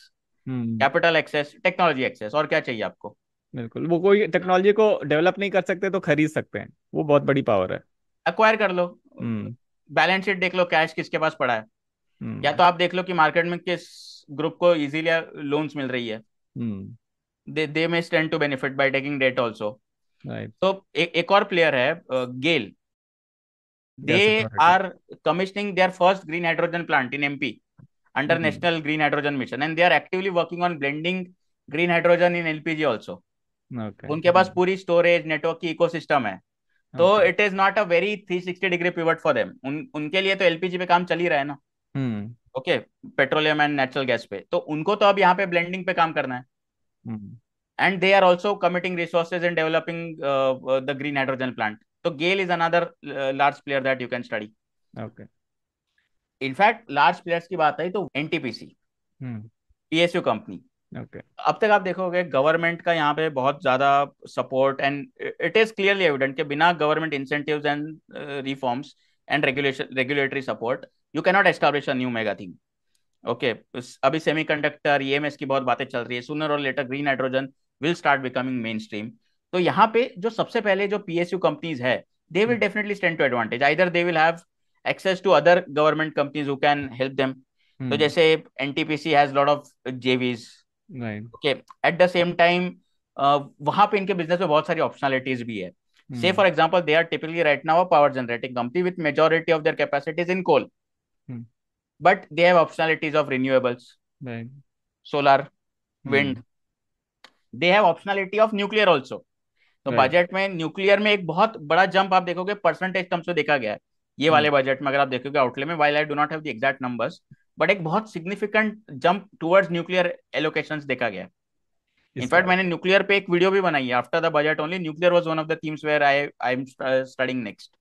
capital access technology access और क्या चाहिए आपको? बिल्कुल वो कोई टेक्नोलॉजी को डेवलप नहीं कर सकते तो खरीद सकते हैं वो बहुत बड़ी पावर है। अक्वायर कर लो। बैलेंस शीट देख लो कैश किसके पास पड़ा है? हम्म। या तो आप देख लो कि मार्केट में किस ग्रुप को इजीली लोन्स मिल रही है। They they may stand to benefit by taking debt also तो एक एक और प्लेयर है GAIL they are commissioning their first green hydrogen plant in MP under mm-hmm. National Green Hydrogen Mission, and they are actively working on blending green hydrogen in LPG also. Okay. उनके पास पूरी storage network की ecosystem है। तो it is not a very 360 degree pivot for them उनके लिए तो LPG पे काम चल ही रहा है ना। Okay petroleum and natural gas पे। तो उनको तो अब यहाँ पे ब्लेंडिंग पे काम करना है। And they are also committing resources in developing the green hydrogen plant तो GAIL is another large player that you can study okay in fact large players की बात आई तो एनटीपीसी पीएसयू कंपनी। Okay. अब तक आप देखोगे गवर्नमेंट का यहाँ पे बहुत ज़्यादा support and it is clearly evident कि बिना government incentives and reforms and regulation regulatory support you can not establish a new mega theme okay अभी सेमीकंडक्टर ईएमएस की बहुत बातें चल रही है। Sooner or later green hydrogen will start becoming mainstream तो यहाँ पे जो सबसे पहले जो पीएसयू कंपनीज़ है they will definitely stand to advantage either they will have access to other government companies who can help them. Hmm. तो जैसे NTPC has lot of JVs okay at the same time वहाँ पे इनके business में बहुत सारी optionalities भी है. Say for example they are typically right now a power generating company with majority of their capacities in coal. But they have optionalities of renewables, right. solar, wind. They have optionality of nuclear तो budget में nuclear में एक बहुत बड़ा jump आप देखोगे percentage term से देखा गया है. ये वाले बजट में अगर आप देखोगे आउटले में while I do not have the exact numbers but एक बहुत significant jump towards nuclear allocations देखा गया। इनफैक्ट मैंने न्यूक्लियर पे एक वीडियो भी बनाई है after the budget only nuclear was one of the themes where I I am studying next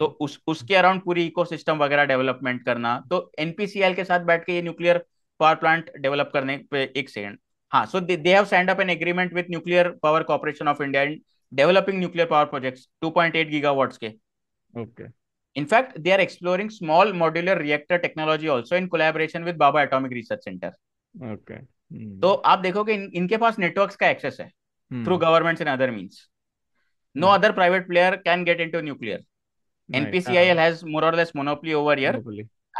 तो उस उसके अराउंड पूरी इकोसिस्टम वगैरह डेवलपमेंट करना तो एनपीसीएल के साथ बैठ के ये न्यूक्लियर पावर प्लांट डेवलप करने पे एक सेकंड हाँ so they have signed up an agreement with nuclear power corporation of India in developing nuclear power projects 2.8 gigawatts के। Okay In fact, they are exploring small modular reactor technology also in collaboration with Baba Atomic Research Center. Okay. Hmm. तो आप देखोगे इन, इनके पास networks का access है through governments and other means no other private player can get into nuclear NPCIL has more or less monopoly over here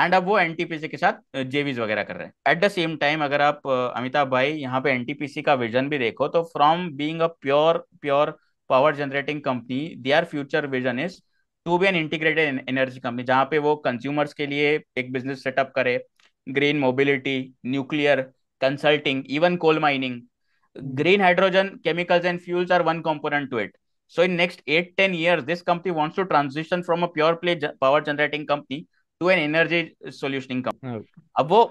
and अब वो एनटीपीसी के साथ जेवीज वगैरह कर रहे हैं. एट द सेम टाइम अगर आप अमिताभ भाई यहाँ पे एनटीपीसी का विजन भी देखो तो from being a pure pure power generating company their future vision is to be an integrated energy company जहाँ पे वो कंज्यूमर्स के लिए एक बिज़नेस सेटअप करे green mobility nuclear consulting even coal mining green hydrogen chemicals and fuels are one component to it so in next eight ten years this company wants to transition from a pure play power generating company to an energy solutioning company अब वो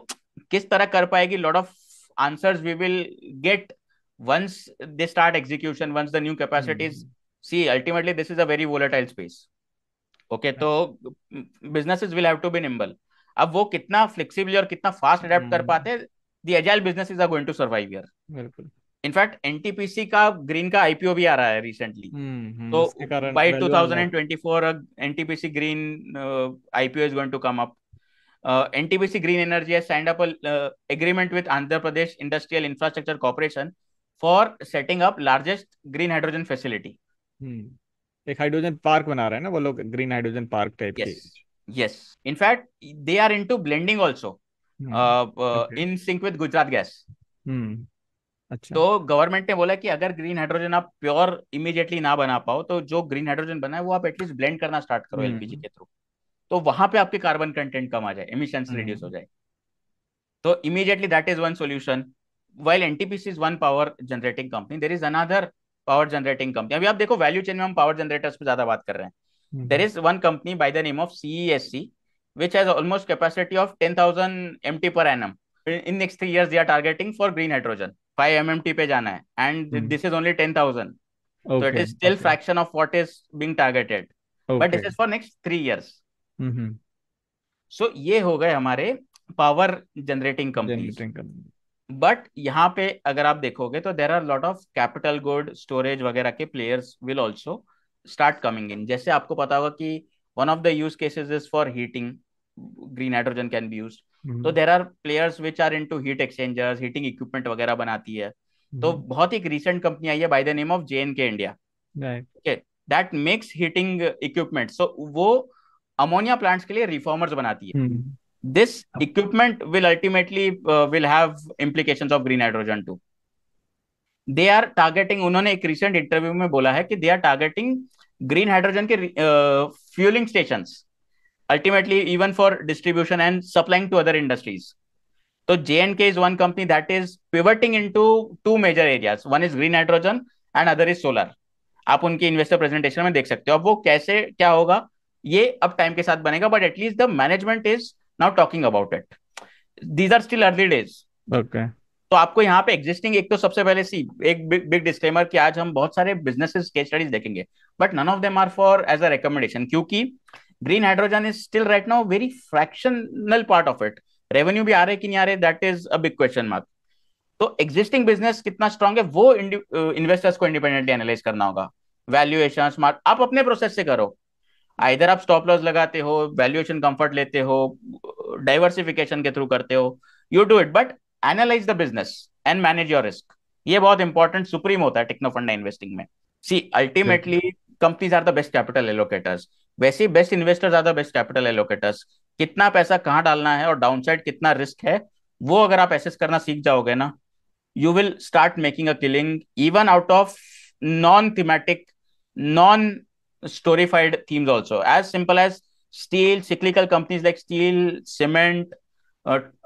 किस तरह कर पाएगी? Lot of answers we will get once they start execution once the new capacities see ultimately this is a very volatile space okay तो businesses will have to be nimble अब वो कितना फ्लेक्सिबल और कितना फास्ट अडेप्ट कर पाते हैं the agile businesses are going to survive here बिल्कुल। इनफैक्ट एनटीपीसी का ग्रीन का आईपीओ भी आ रहा है रिसेंटली तो by 2024 NTPC green IPO is going to come up NTPC green energy has signed up agreement with Andhra Pradesh industrial infrastructure corporation for setting up largest green hydrogen facility एक hydrogen park बना रहे हैं ना वो लोग green hydrogen park type के। Yes in fact they are into blending also in sync with Gujarat gas अच्छा। तो गवर्नमेंट ने बोला कि अगर ग्रीन हाइड्रोजन आप प्योर इमीडिएटली ना बना पाओ तो जो ग्रीन हाइड्रोजन बना है वो आप एटलीस्ट ब्लेंड करना स्टार्ट करो एलपीजी हम्म। के थ्रू तो वहाँ पे आपके कार्बन कंटेंट कम आ जाए एमिशंस रिड्यूस हो जाए। तो immediately that is one solution while NTPC is one power generating company, there is another power generating company अभी आप देखो वैल्यू चेन में हम पावर जनरेटर्स पे ज़्यादा बात कर रहे हैं। There is one company by the name of CESC which has almost capacity of ten thousand M T per annum in next three year they are targeting for green hydrogen five M M T पे जाना है। And this is only ten thousand so it is still fraction of what is being targeted but this is for next three years so ये हो गए हमारे power generating company but यहाँ पे अगर आप देखोगे तो there are lot of capital good storage वगैरह के players will also start coming in जैसे आपको पता होगा कि one of the use cases is for heating green hydrogen can be use तो there are players which are into heat exchangers heating equipment वगैरह बनाती है। तो mm-hmm. बहुत ही रिसेंट कंपनी आई है by the name of J K India that makes heating equipment so वो अमोनिया प्लांट्स के लिए रिफॉर्मर्स बनाती है। mm-hmm. This equipment will ultimately uh, will have implications of green hydrogen too they are targeting उन्होंने एक recent interview में बोला है कि they are targeting green hydrogen के uh, fueling stations ultimately even for distribution and supplying to other industries so JNK is one company that is pivoting into two major areas one is green hydrogen and other is solar आप उनकी investor presentation में देख सकते हो अब वो कैसे क्या होगा ये अब टाइम के साथ बनेगा but at least the management is now talking about it these are still early days okay तो आपको यहाँ पे एग्जिस्टिंग एक तो सबसे पहले सी एक बिग बिग डिस्क्लेमर कि आज हम बहुत सारे बिजनेसेस केस स्टडीज़ देखेंगे। But none of them are for as a recommendation क्योंकि green hydrogen is still right now very fractional part of it revenue भी आ रहे कि नहीं आ रहे that is a big question mark तो एग्जिस्टिंग बिज़नेस कितना स्ट्रांग है वो इन्वेस्टर्स को इंडिपेंडेंटली एनालाइज करना होगा। वैल्यूएशन स्मार्ट आप अपने प्रोसेस से करो। इधर आप स्टॉप लॉस लगाते हो वैल्यूएशन कंफर्ट लेते हो डाइवर्सिफिकेशन के थ्रू करते हो you do it but analyse the business and manage your risk ये बहुत इंपॉर्टेंट सुप्रीम होता है टेक्नो फंडा इन्वेस्टिंग में see ultimately companies are the best capital allocators वैसे best investors are the best capital allocators कितना पैसा कहाँ डालना है और डाउन साइड कितना रिस्क है वो अगर आप एसेस करना सीख जाओगे ना you will start making a killing even out of non thematic non storified themes also. As simple as steel cyclical companies like steel cement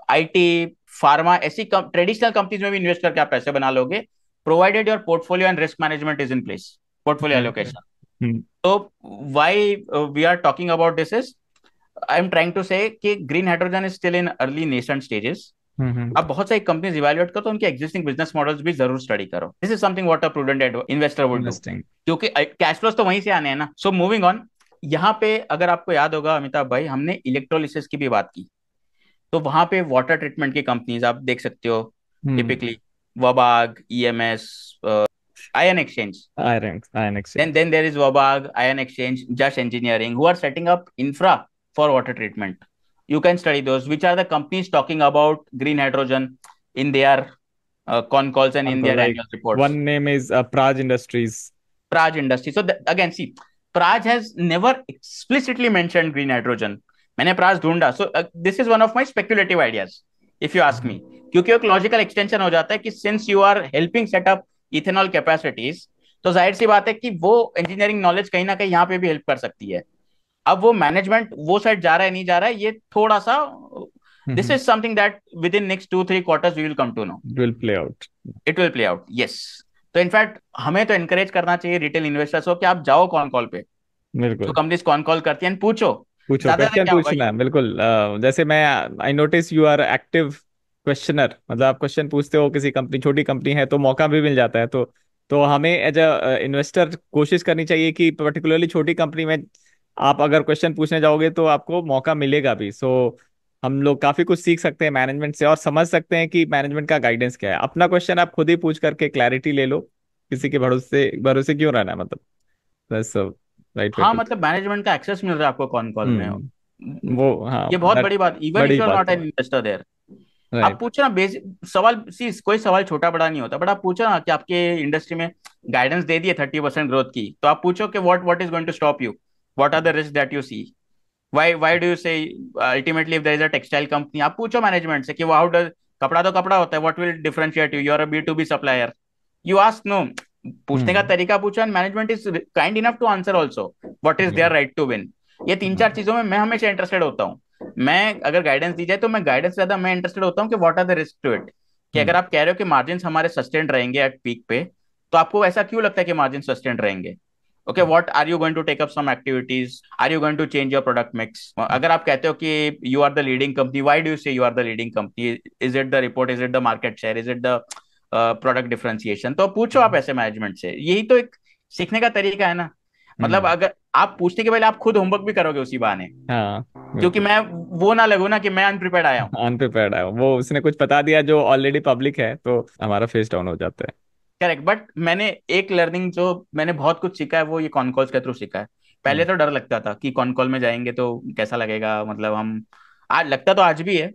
IT pharma ऐसी ट्रेडिशनल कंपनीज़ में भी इन्वेस्ट करके आप पैसे बना लोगे provided your portfolio and risk management is in place portfolio allocation तो why we are talking about this is I am trying to say कि green hydrogen is still in early nascent stages अब बहुत सारी companies evaluate करो तो उनके existing business models भी ज़रूर स्टडी करो। This is something what a prudent investor would क्योंकि कैश फ्लोस तो वहीं से आने हैं ना। सो मूविंग ऑन यहाँ पे अगर आपको याद होगा अमिताभ भाई हमने इलेक्ट्रोलिसिस की भी बात की। तो वहाँ पे वाटर ट्रीटमेंट की कंपनीज़ आप देख सकते हो। Typically Wabag EMS ion exchange ion, ion exchange then then there is wabag ion exchange just engineering who are setting up infra for water treatment you can study those which are the companies talking about green hydrogen in their uh, con calls and in their like annual reports one name is uh, praj industries praj industries so the, again see praj has never explicitly mentioned green hydrogen मैंने प्राज ढूंढा so this is one of my speculative ideas if you ask me क्योंकि एक logical extension हो जाता है कि since you are helping setup ethanol capacities तो ज़ाहिर सी बात है कि वो इंजीनियरिंग नॉलेज कहीं ना कहीं यहाँ पे भी हेल्प कर सकती है अब वो मैनेजमेंट वो साइड जा रहा है नहीं जा रहा है ये थोड़ा सा this is something that within next two three quarters we will come to know will play out it will play out yes तो इनफैक्ट हमें तो एनकरेज करना चाहिए रिटेल इन्वेस्टर्स को कि आप जाओ कॉन कॉल पे। बिल्कुल। तो कंपनीज़ कॉन कॉल करती है पूछो। पूछो क्वेश्चन पूछना बिल्कुल। जैसे मैं I notice you are active questioner मतलब आप क्वेश्चन पूछते हो किसी कंपनी छोटी कंपनी है तो मौका भी मिल जाता है। तो तो हमें एज अ इन्वेस्टर कोशिश करनी चाहिए कि पर्टिकुलरली छोटी कंपनी में आप अगर क्वेश्चन पूछने जाओगे तो आपको मौका मिलेगा भी। सो so, हम लोग काफ़ी कुछ सीख सकते हैं मैनेजमेंट से और समझ सकते हैं कि मैनेजमेंट का गाइडेंस क्या है। अपना क्वेश्चन आप खुद ही पूछ करके क्लैरिटी ले लो। किसी के भरोसे भरोसे क्यों रहना है मतलब? बस राइट हाँ मतलब मैनेजमेंट का एक्सेस मिल रहा है आपको कौन कॉल में। हम्म। वो हाँ ये बहुत बड़ी बात। Even if you are not an investor there आप पूछो ना बेसिक सवाल सी कोई सवाल छोटा बड़ा नहीं होता बट आप पूछो ना कि आपके इंडस्ट्री में गाइडेंस दे दिए थर्टी परसेंट ग्रोथ की तो आप पूछो कि what what is going to stop you what are the risk that you see why why do you say ultimately if there is a textile company आप पूछो मैनेजमेंट से कि हाउ डज कपड़ा तो कपड़ा होता है you you are a B to B supplier you ask no पूछने का हम्म। तरीका पूछो and management is kind enough to answer also what is their right to win ये तीन चार चीज़ों में मैं हमेशा इंटरेस्टेड होता हूँ। मैं अगर गाइडेंस दी जाए तो मैं गाइडेंस ज़्यादा मैं इंटरेस्टेड होता हूँ कि what are the risk to it कि अगर हम्म। आप कह रहे हो कि मार्जिन हमारे सस्टेंड रहेंगे एट पीक पे तो आपको ऐसा क्यों लगता है कि मार्जिन सस्टेंड रहेंगे? Okay what are you going to take up some activities are you going to change your product mix अगर आप कहते हो कि you are the leading company why do you say you are the leading company is it the report is it the market share is it the product differentiation तो पूछो आप हम्म। ऐसे management से। यही तो एक सीखने का तरीका है ना। मतलब हम्म। अगर आप पूछने के पहले आप खुद होमवर्क भी करोगे उसी बहाने। हाँ, क्योंकि मैं वो ना लगू ना कि मैं अनप्रिपेयर्ड आया हूँ। अनप्रिपेयर्ड आया वो उसने कुछ बता दिया जो ऑलरेडी पब्लिक है तो हमारा फेस डाउन हो जाता है। करेक्ट बट मैंने एक लर्निंग जो मैंने बहुत कुछ सीखा है वो ये कॉन कॉल्स के थ्रू सीखा है। पहले हम्म। तो डर लगता था कि कॉन कॉल में जाएँगे तो कैसा लगेगा? मतलब हम आज लगता तो आज भी है।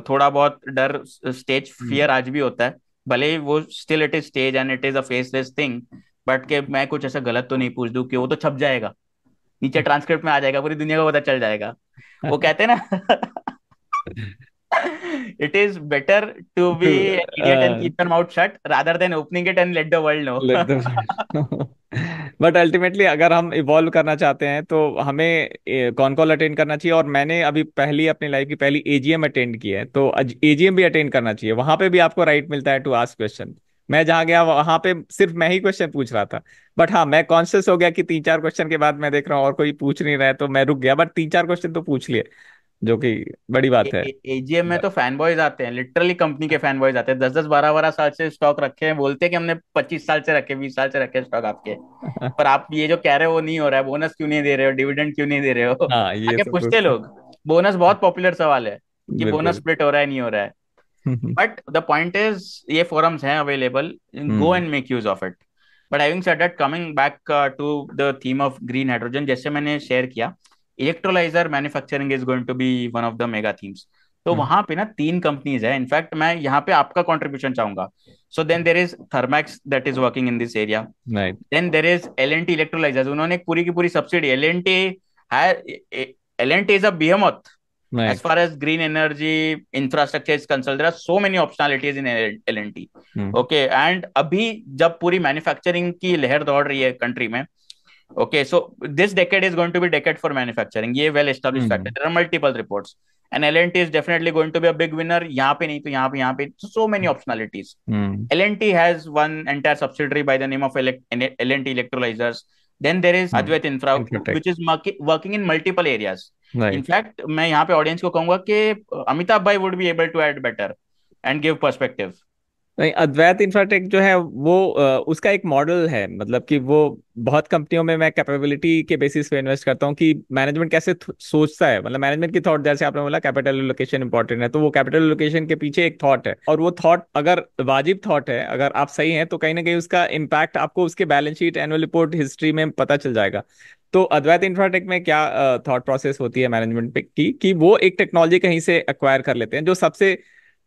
थोड़ा बहुत डर स्टेज फियर आज भी होता है। भले ही वो still it is stage and it is a faceless thing but के मैं कुछ ऐसा गलत तो नहीं पूछ दू कि वो तो छप जाएगा। नीचे ट्रांसक्रिप्ट में आ जाएगा पूरी दुनिया को पता चल जाएगा। वो कहते हैं ना। it is better to be an idiot and keep your mouth shut rather than opening it and let the world know. But ultimately अगर हम इवॉल्व करना चाहते हैं तो हमें कॉन कॉल अटेंड करना चाहिए? और मैंने अभी पहली अपनी लाइफ की पहली एजीएम अटेंड की है तो एजीएम भी अटेंड करना चाहिए। वहाँ पे भी आपको राइट मिलता है टू आस्क क्वेश्चन मैं जहाँ गया वहाँ पे सिर्फ़ मैं ही क्वेश्चन पूछ रहा था। बट हाँ मैं कॉन्शियस हो गया कि तीन चार क्वेश्चन के बाद मैं देख रहा हूँ और कोई पूछ नहीं रहा है तो मैं रुक गया। बट तीन चार क्वेश्चन तो पूछ लिए। जो कि बड़ी बात है। एजीएम में तो फ़ैन बॉयज़ आते हैं लिटरली कंपनी के फ़ैन बॉयज़ आते हैं। दस दस बारह बारह साल से स्टॉक रखे हैं बोलते हैं कि हमने पच्चीस साल से रखे बीस साल से रखे स्टॉक आपके। पर आप ये जो कह रहे हो वो नहीं हो रहा है बोनस क्यों नहीं दे रहे हो डिविडेंड क्यों नहीं दे रहे हो? हाँ, ये पूछते लोग। बोनस बहुत पॉपुलर सवाल है कि बोनस स्प्लिट हो रहा है नहीं हो रहा है। बट द पॉइंट इज़ ये फोरम्स हैं available go and make use of it but having said that coming back to the theme of green hydrogen जैसे मैंने शेयर किया electrolyser manufacturing is going to be one of the mega themes तो hmm. वहाँ पे ना तीन companies है in fact मैं यहाँ पे आपका कॉन्ट्रीब्यूशन चाहूँगा so then there is Thermax that is working in this area then there is L N T electrolysers उन्होंने पूरी की पूरी सब्सिडी एल एन टी है L N T is a Right. As far as green energy infrastructure is concerned, there are so many optionalities in L&T. Hmm. Okay, and अभी जब पूरी manufacturing की लहर दौड़ रही है कंट्री में okay so this decade is going to be decade for manufacturing ये well established mm-hmm. fact there are multiple reports and L&T is definitely going to be a big winner यहाँ पे नहीं तो यहाँ पे यहाँ पे so, many optionalities mm. L&T has one entire subsidiary by the name of L&T electrolyzers then there is mm-hmm. Advait Infra Infratech. which is working in multiple areas right. in fact मैं यहाँ पे audience को कहूँगा कि अमिताभ भाई would be able to add better and give perspective नहीं, Advait Infratech जो है, वो उसका एक मॉडल है। मतलब कि वो बहुत कंपनियों में मैं कैपेबिलिटी के बेसिस पे इन्वेस्ट करता हूँ कि मैनेजमेंट कैसे सोचता है। मतलब मैनेजमेंट की थॉट जैसे आपने बोला कैपिटल लोकेशन इंपॉर्टेंट है। तो वो कैपिटल लोकेशन के पीछे एक थॉट है। और वो थॉट अगर, वाजिब थॉट है, अगर आप सही हैं तो कहीं ना कहीं उसका इम्पैक्ट आपको उसके balance sheet annual report history में पता चल जाएगा। तो अद्वैत इंफ्राटेक में क्या थॉट प्रोसेस होती है मैनेजमेंट की, कि वो एक टेक्नोलॉजी कहीं से एक्वायर कर लेते हैं, जो सबसे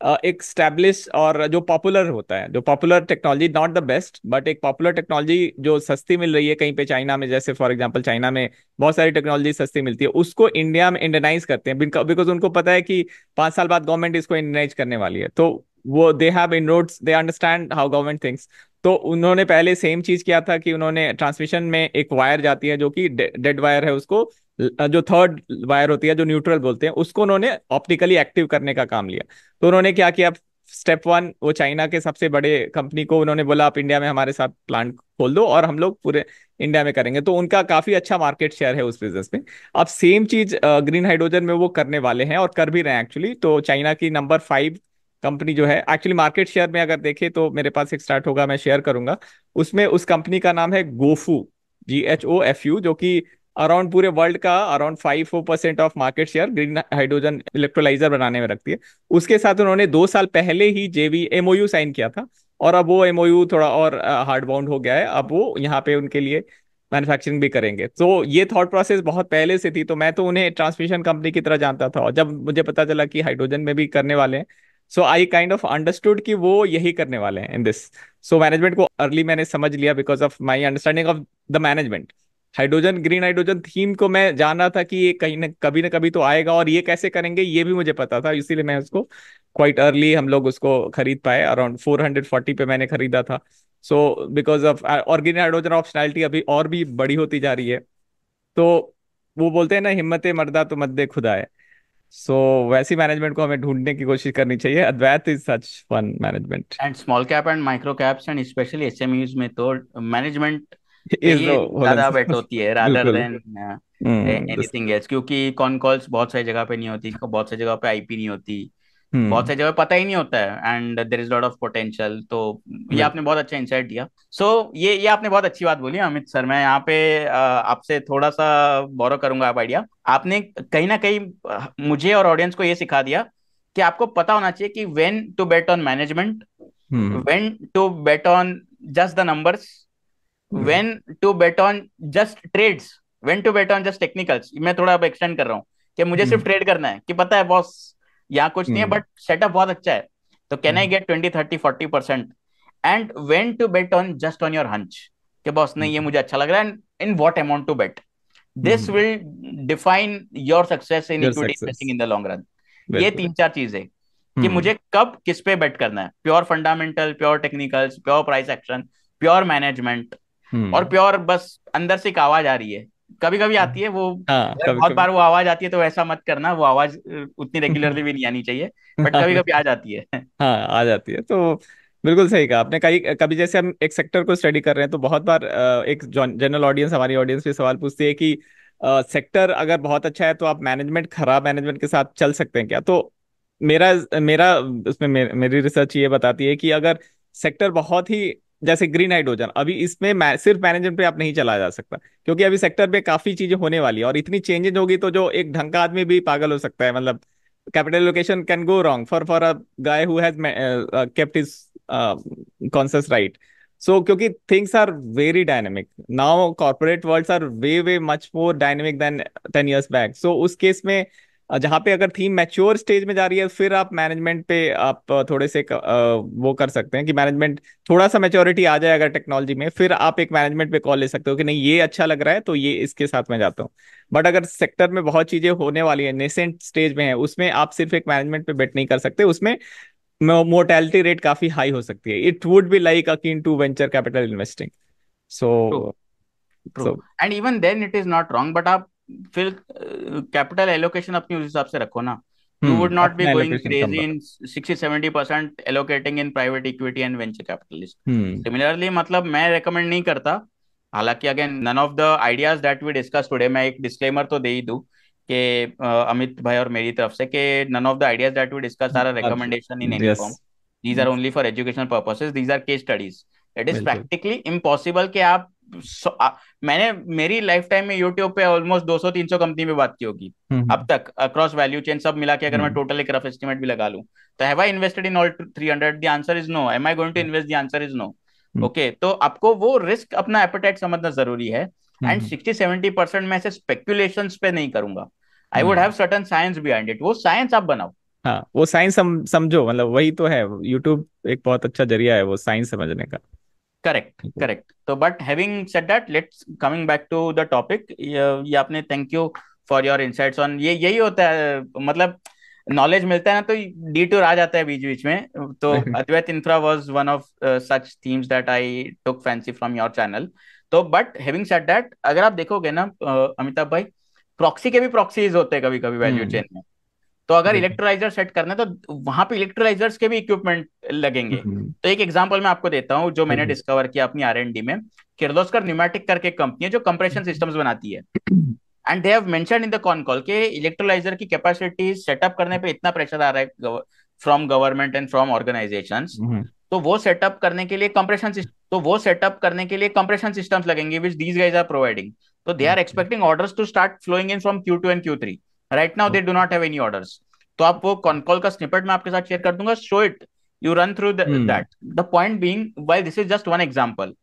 एक स्टैब्लिश और जो पॉपुलर होता है, जो popular technology, not the best, but एक पॉपुलर टेक्नोलॉजी जो सस्ती मिल रही है कहीं पे चाइना में, जैसे फॉर एग्जांपल चाइना में बहुत सारी टेक्नोलॉजी सस्ती मिलती है, उसको इंडिया में इंडनाइज करते हैं बिकॉज़ उनको पता है कि पाँच साल बाद गवर्नमेंट इसको इंडनाइज करने वाली है तो वो they have inroads they understand how government things तो उन्होंने पहले सेम चीज़ किया था कि उन्होंने ट्रांसमिशन में एक वायर जाती है जो कि डेड वायर है उसको जो थर्ड वायर होती है, जो न्यूट्रल बोलते हैं, उसको उन्होंने ऑप्टिकली एक्टिव करने का काम लिया। तो उन्होंने क्या किया? स्टेप वन वो चाइना के सबसे बड़े कंपनी को उन्होंने बोला, आप इंडिया में हमारे साथ प्लांट खोल दो और हम लोग पूरे इंडिया में करेंगे। तो उनका काफ़ी अच्छा मार्केट शेयर है उस बिज़नेस में। अब सेम चीज़ ग्रीन हाइड्रोजन में वो करने वाले हैं और कर भी रहे हैं एक्चुअली तो चाइना की नंबर फाइव कंपनी जो है एक्चुअली मार्केट शेयर में अगर देखे तो मेरे पास एक स्टार्ट होगा, मैं शेयर करूँगा। उसमें उस कंपनी का नाम है गोफू G H O F U जो कि अराउंड पूरे वर्ल्ड का around five four percent of market share green hydrogen electrolyser बनाने में रखती है। उसके साथ उन्होंने दो साल पहले ही जेवी एमओयू साइन किया था और अब वो एमओयू थोड़ा और हार्ड बाउंड हो गया है। अब वो यहाँ पे उनके लिए मैन्युफैक्चरिंग भी करेंगे। तो ये थॉट प्रोसेस बहुत पहले से थी तो मैं तो उन्हें ट्रांसमिशन कंपनी की तरह जानता था और जब मुझे पता चला कि हाइड्रोजन में भी करने वाले हैं so I kind of understood कि वो यही करने वाले हैं इन दिस सो मैनेजमेंट को अर्ली मैंने समझ लिया because of my understanding of the management hydrogen green hydrogen theme को मैं जान रहा था कि ये कहीं ना कभी ना कभी तो आएगा और ये कैसे करेंगे ये भी मुझे पता था इसीलिए मैं उसको क्वाइट अर्ली हम लोग उसको खरीद पाए अराउंड फोर हंड्रेड फोर्टी पे मैंने खरीदा था। सो बिकॉज़ ऑफ़ और ग्रीन हाइड्रोजन ऑप्शनैलिटी अभी और भी बड़ी होती जा रही है। तो वो बोलते हैं ना हिम्मत मर्दा तो मद्दे खुदा है सो so, वैसी मैनेजमेंट को हमें ढूँढने की कोशिश करनी चाहिए। Advait is such fun management and small cap and micro caps and specially SMEs में तो मैनेजमेंट ज़्यादा बेट होती है रादर देन एनीथिंग एल्स क्योंकि कॉन कॉल्स बहुत सारी जगह पे नहीं होती बहुत सारी जगह पे आईपी नहीं होती hmm. बहुत सारी जगह पता ही नहीं होता है and there is lot of potential तो ये आपने बहुत अच्छा इंसाइट दिया। सो so, ये ये आपने बहुत अच्छी बात बोली अमित सर मैं यहाँ पे आपसे थोड़ा सा बोरो करूँगा आप आइडिया आपने कहीं ना कहीं मुझे और ऑडियंस को ये सिखा दिया कि आपको पता होना चाहिए कि when to bet on management when to bet on just the numbers when to bet on just trades when to bet on just technicals मैं थोड़ा अब एक्सटेंड कर रहा हूँ कि मुझे सिर्फ़ ट्रेड hmm. करना है कि पता है बॉस यहाँ कुछ नहीं है बट hmm. सेटअप बहुत अच्छा है। तो can I get twenty thirty forty percent and when to bet on just on your hunch कि बॉस नहीं ये hmm. मुझे अच्छा लग रहा है and in what amount to bet this will define your success in equity investing in the long run ये तीन चार चीज़ें। कि मुझे कब किस पे बेट करना है? Pure fundamental pure technicals pure price action pure management. और प्योर बस अंदर से एक आवाज़ आ रही है। कभी कभी आती है वो हाँ, कभी बहुत कभी... बार वो आवाज़ आती है तो ऐसा मत करना वो आवाज़ उतनी रेगुलरली भी नहीं आनी चाहिए बट कभी कभी आ जाती है। हाँ आ जाती है तो बिल्कुल सही कहा आपने। कहीं कभी जैसे हम एक सेक्टर को स्टडी कर रहे हैं तो बहुत बार एक जनरल ऑडियंस हमारी ऑडियंस भी सवाल पूछती है कि सेक्टर अगर बहुत अच्छा है तो आप मैनेजमेंट खराब मैनेजमेंट के साथ चल सकते हैं क्या? तो मेरा मेरा उसमें मेरी रिसर्च ये बताती है कि अगर सेक्टर बहुत ही जैसे ग्रीन हाइड्रोजन, अभी इसमें सिर्फ़ मैनेजमेंट पे आप नहीं चला जा सकता, क्योंकि अभी सेक्टर पे काफ़ी चीज़ें होने वाली है और इतनी चेंजेस होगी तो जो एक ढंग का आदमी भी पागल हो सकता है मतलब capital location can go wrong for for a guy who has kept his conscious right. So, क्योंकि things are very dynamic, now corporate worlds are way way much more dynamic than, ten years back. So, उस case में जहाँ पे अगर theme mature stage में जा रही है फिर आप मैनेजमेंट पे आप थोड़े से वो कर सकते हैं कि मैनेजमेंट थोड़ा सा मैच्योरिटी आ जाए अगर टेक्नोलॉजी में फिर आप एक मैनेजमेंट पे कॉल ले सकते हो कि नहीं ये अच्छा लग रहा है तो ये इसके साथ में जाता हूँ। बट अगर सेक्टर में बहुत चीज़ें होने वाली है नेसेंट स्टेज में है उसमें आप सिर्फ़ एक मैनेजमेंट पे बेट नहीं कर सकते उसमें मोर्टेलिटी रेट काफ़ी हाई हो सकती है। It would be like akin to venture capital investing so and even then it is not wrong but आप फिर कैपिटल एलोकेशन अपने उस हिसाब से रखो ना। You would not be going crazy in 60 70% allocating in private equity and venture capitalist hmm. similarly मतलब मैं recommend नहीं करता। हालाँकि again none of the ideas that we discuss today मैं एक डिस्क्लेमर तो दे ही दूँ कि अमित भाई और मेरी तरफ़ से कि none of the ideas that we discuss are recommendation in any form these are only for educational purposes these are case studies it is practically impossible कि आप So, uh, मैंने मेरी लाइफ टाइम में यूट्यूब पे almost 200-300 company में बात की होगी। हम्म। अब तक अक्रॉस वैल्यू चेन सब मिला के अगर मैं टोटल हम्म। एक रफ एस्टिमेट भी लगा लूँ तो have I invested in all 300 the answer is no am I going to invest the answer is no okay तो आपको वो रिस्क अपना एपेटाइट समझना ज़रूरी है। एंड सिक्सटी सेवेंटी परसेंट मैं स्पेक्यूलेशन पे नहीं करूँगा। I would have certain science behind it वो साइंस आप बनाओ। हाँ वो साइंस सम, समझो मतलब वही तो है। यूट्यूब एक बहुत अच्छा ज़रिया है वो साइंस समझने का। करेक्ट करेक्ट तो but having said that let's coming back to the topic ये आपने thank you for your insights on ये यही होता है मतलब नॉलेज मिलता है ना तो डी टूर आ जाता है बीच बीच में। तो Advait infra was one of such themes that I took fancy from your channel तो बट हैविंग सेड दैट अगर आप देखोगे ना uh, अमिताभ भाई प्रॉक्सी के भी प्रॉक्सीज होते हैं कभी कभी वैल्यू चेन में। तो अगर इलेक्ट्रोलाइजर सेट करना है तो वहाँ पे इलेक्ट्रोलाइजर्स के भी इक्विपमेंट लगेंगे। तो एक एग्जांपल मैं आपको देता हूँ जो मैंने डिस्कवर किया अपनी आर में। किर्लोस्कर न्यूमेटिक करके कंपनी है जो कंप्रेशन सिस्टम्स बनाती है। And they have mention in the con call के इलेक्ट्रोलाइजर की कैपेसिटी सेटअप करने पे इतना प्रेशर आ रहा है from government and from organisation तो वो सेटअप करने के लिए कंप्रेशन तो वो सेटअप करने के लिए कंप्रेशन सिस्टम्स लगेंगे which these guys are providing तो they are expecting orders to start flowing in from Q two and Q three right now they do not have any orders तो आप वो कॉल का snippet में आपके साथ share कर दूँगा. Show it you run through that the point being while this is just one example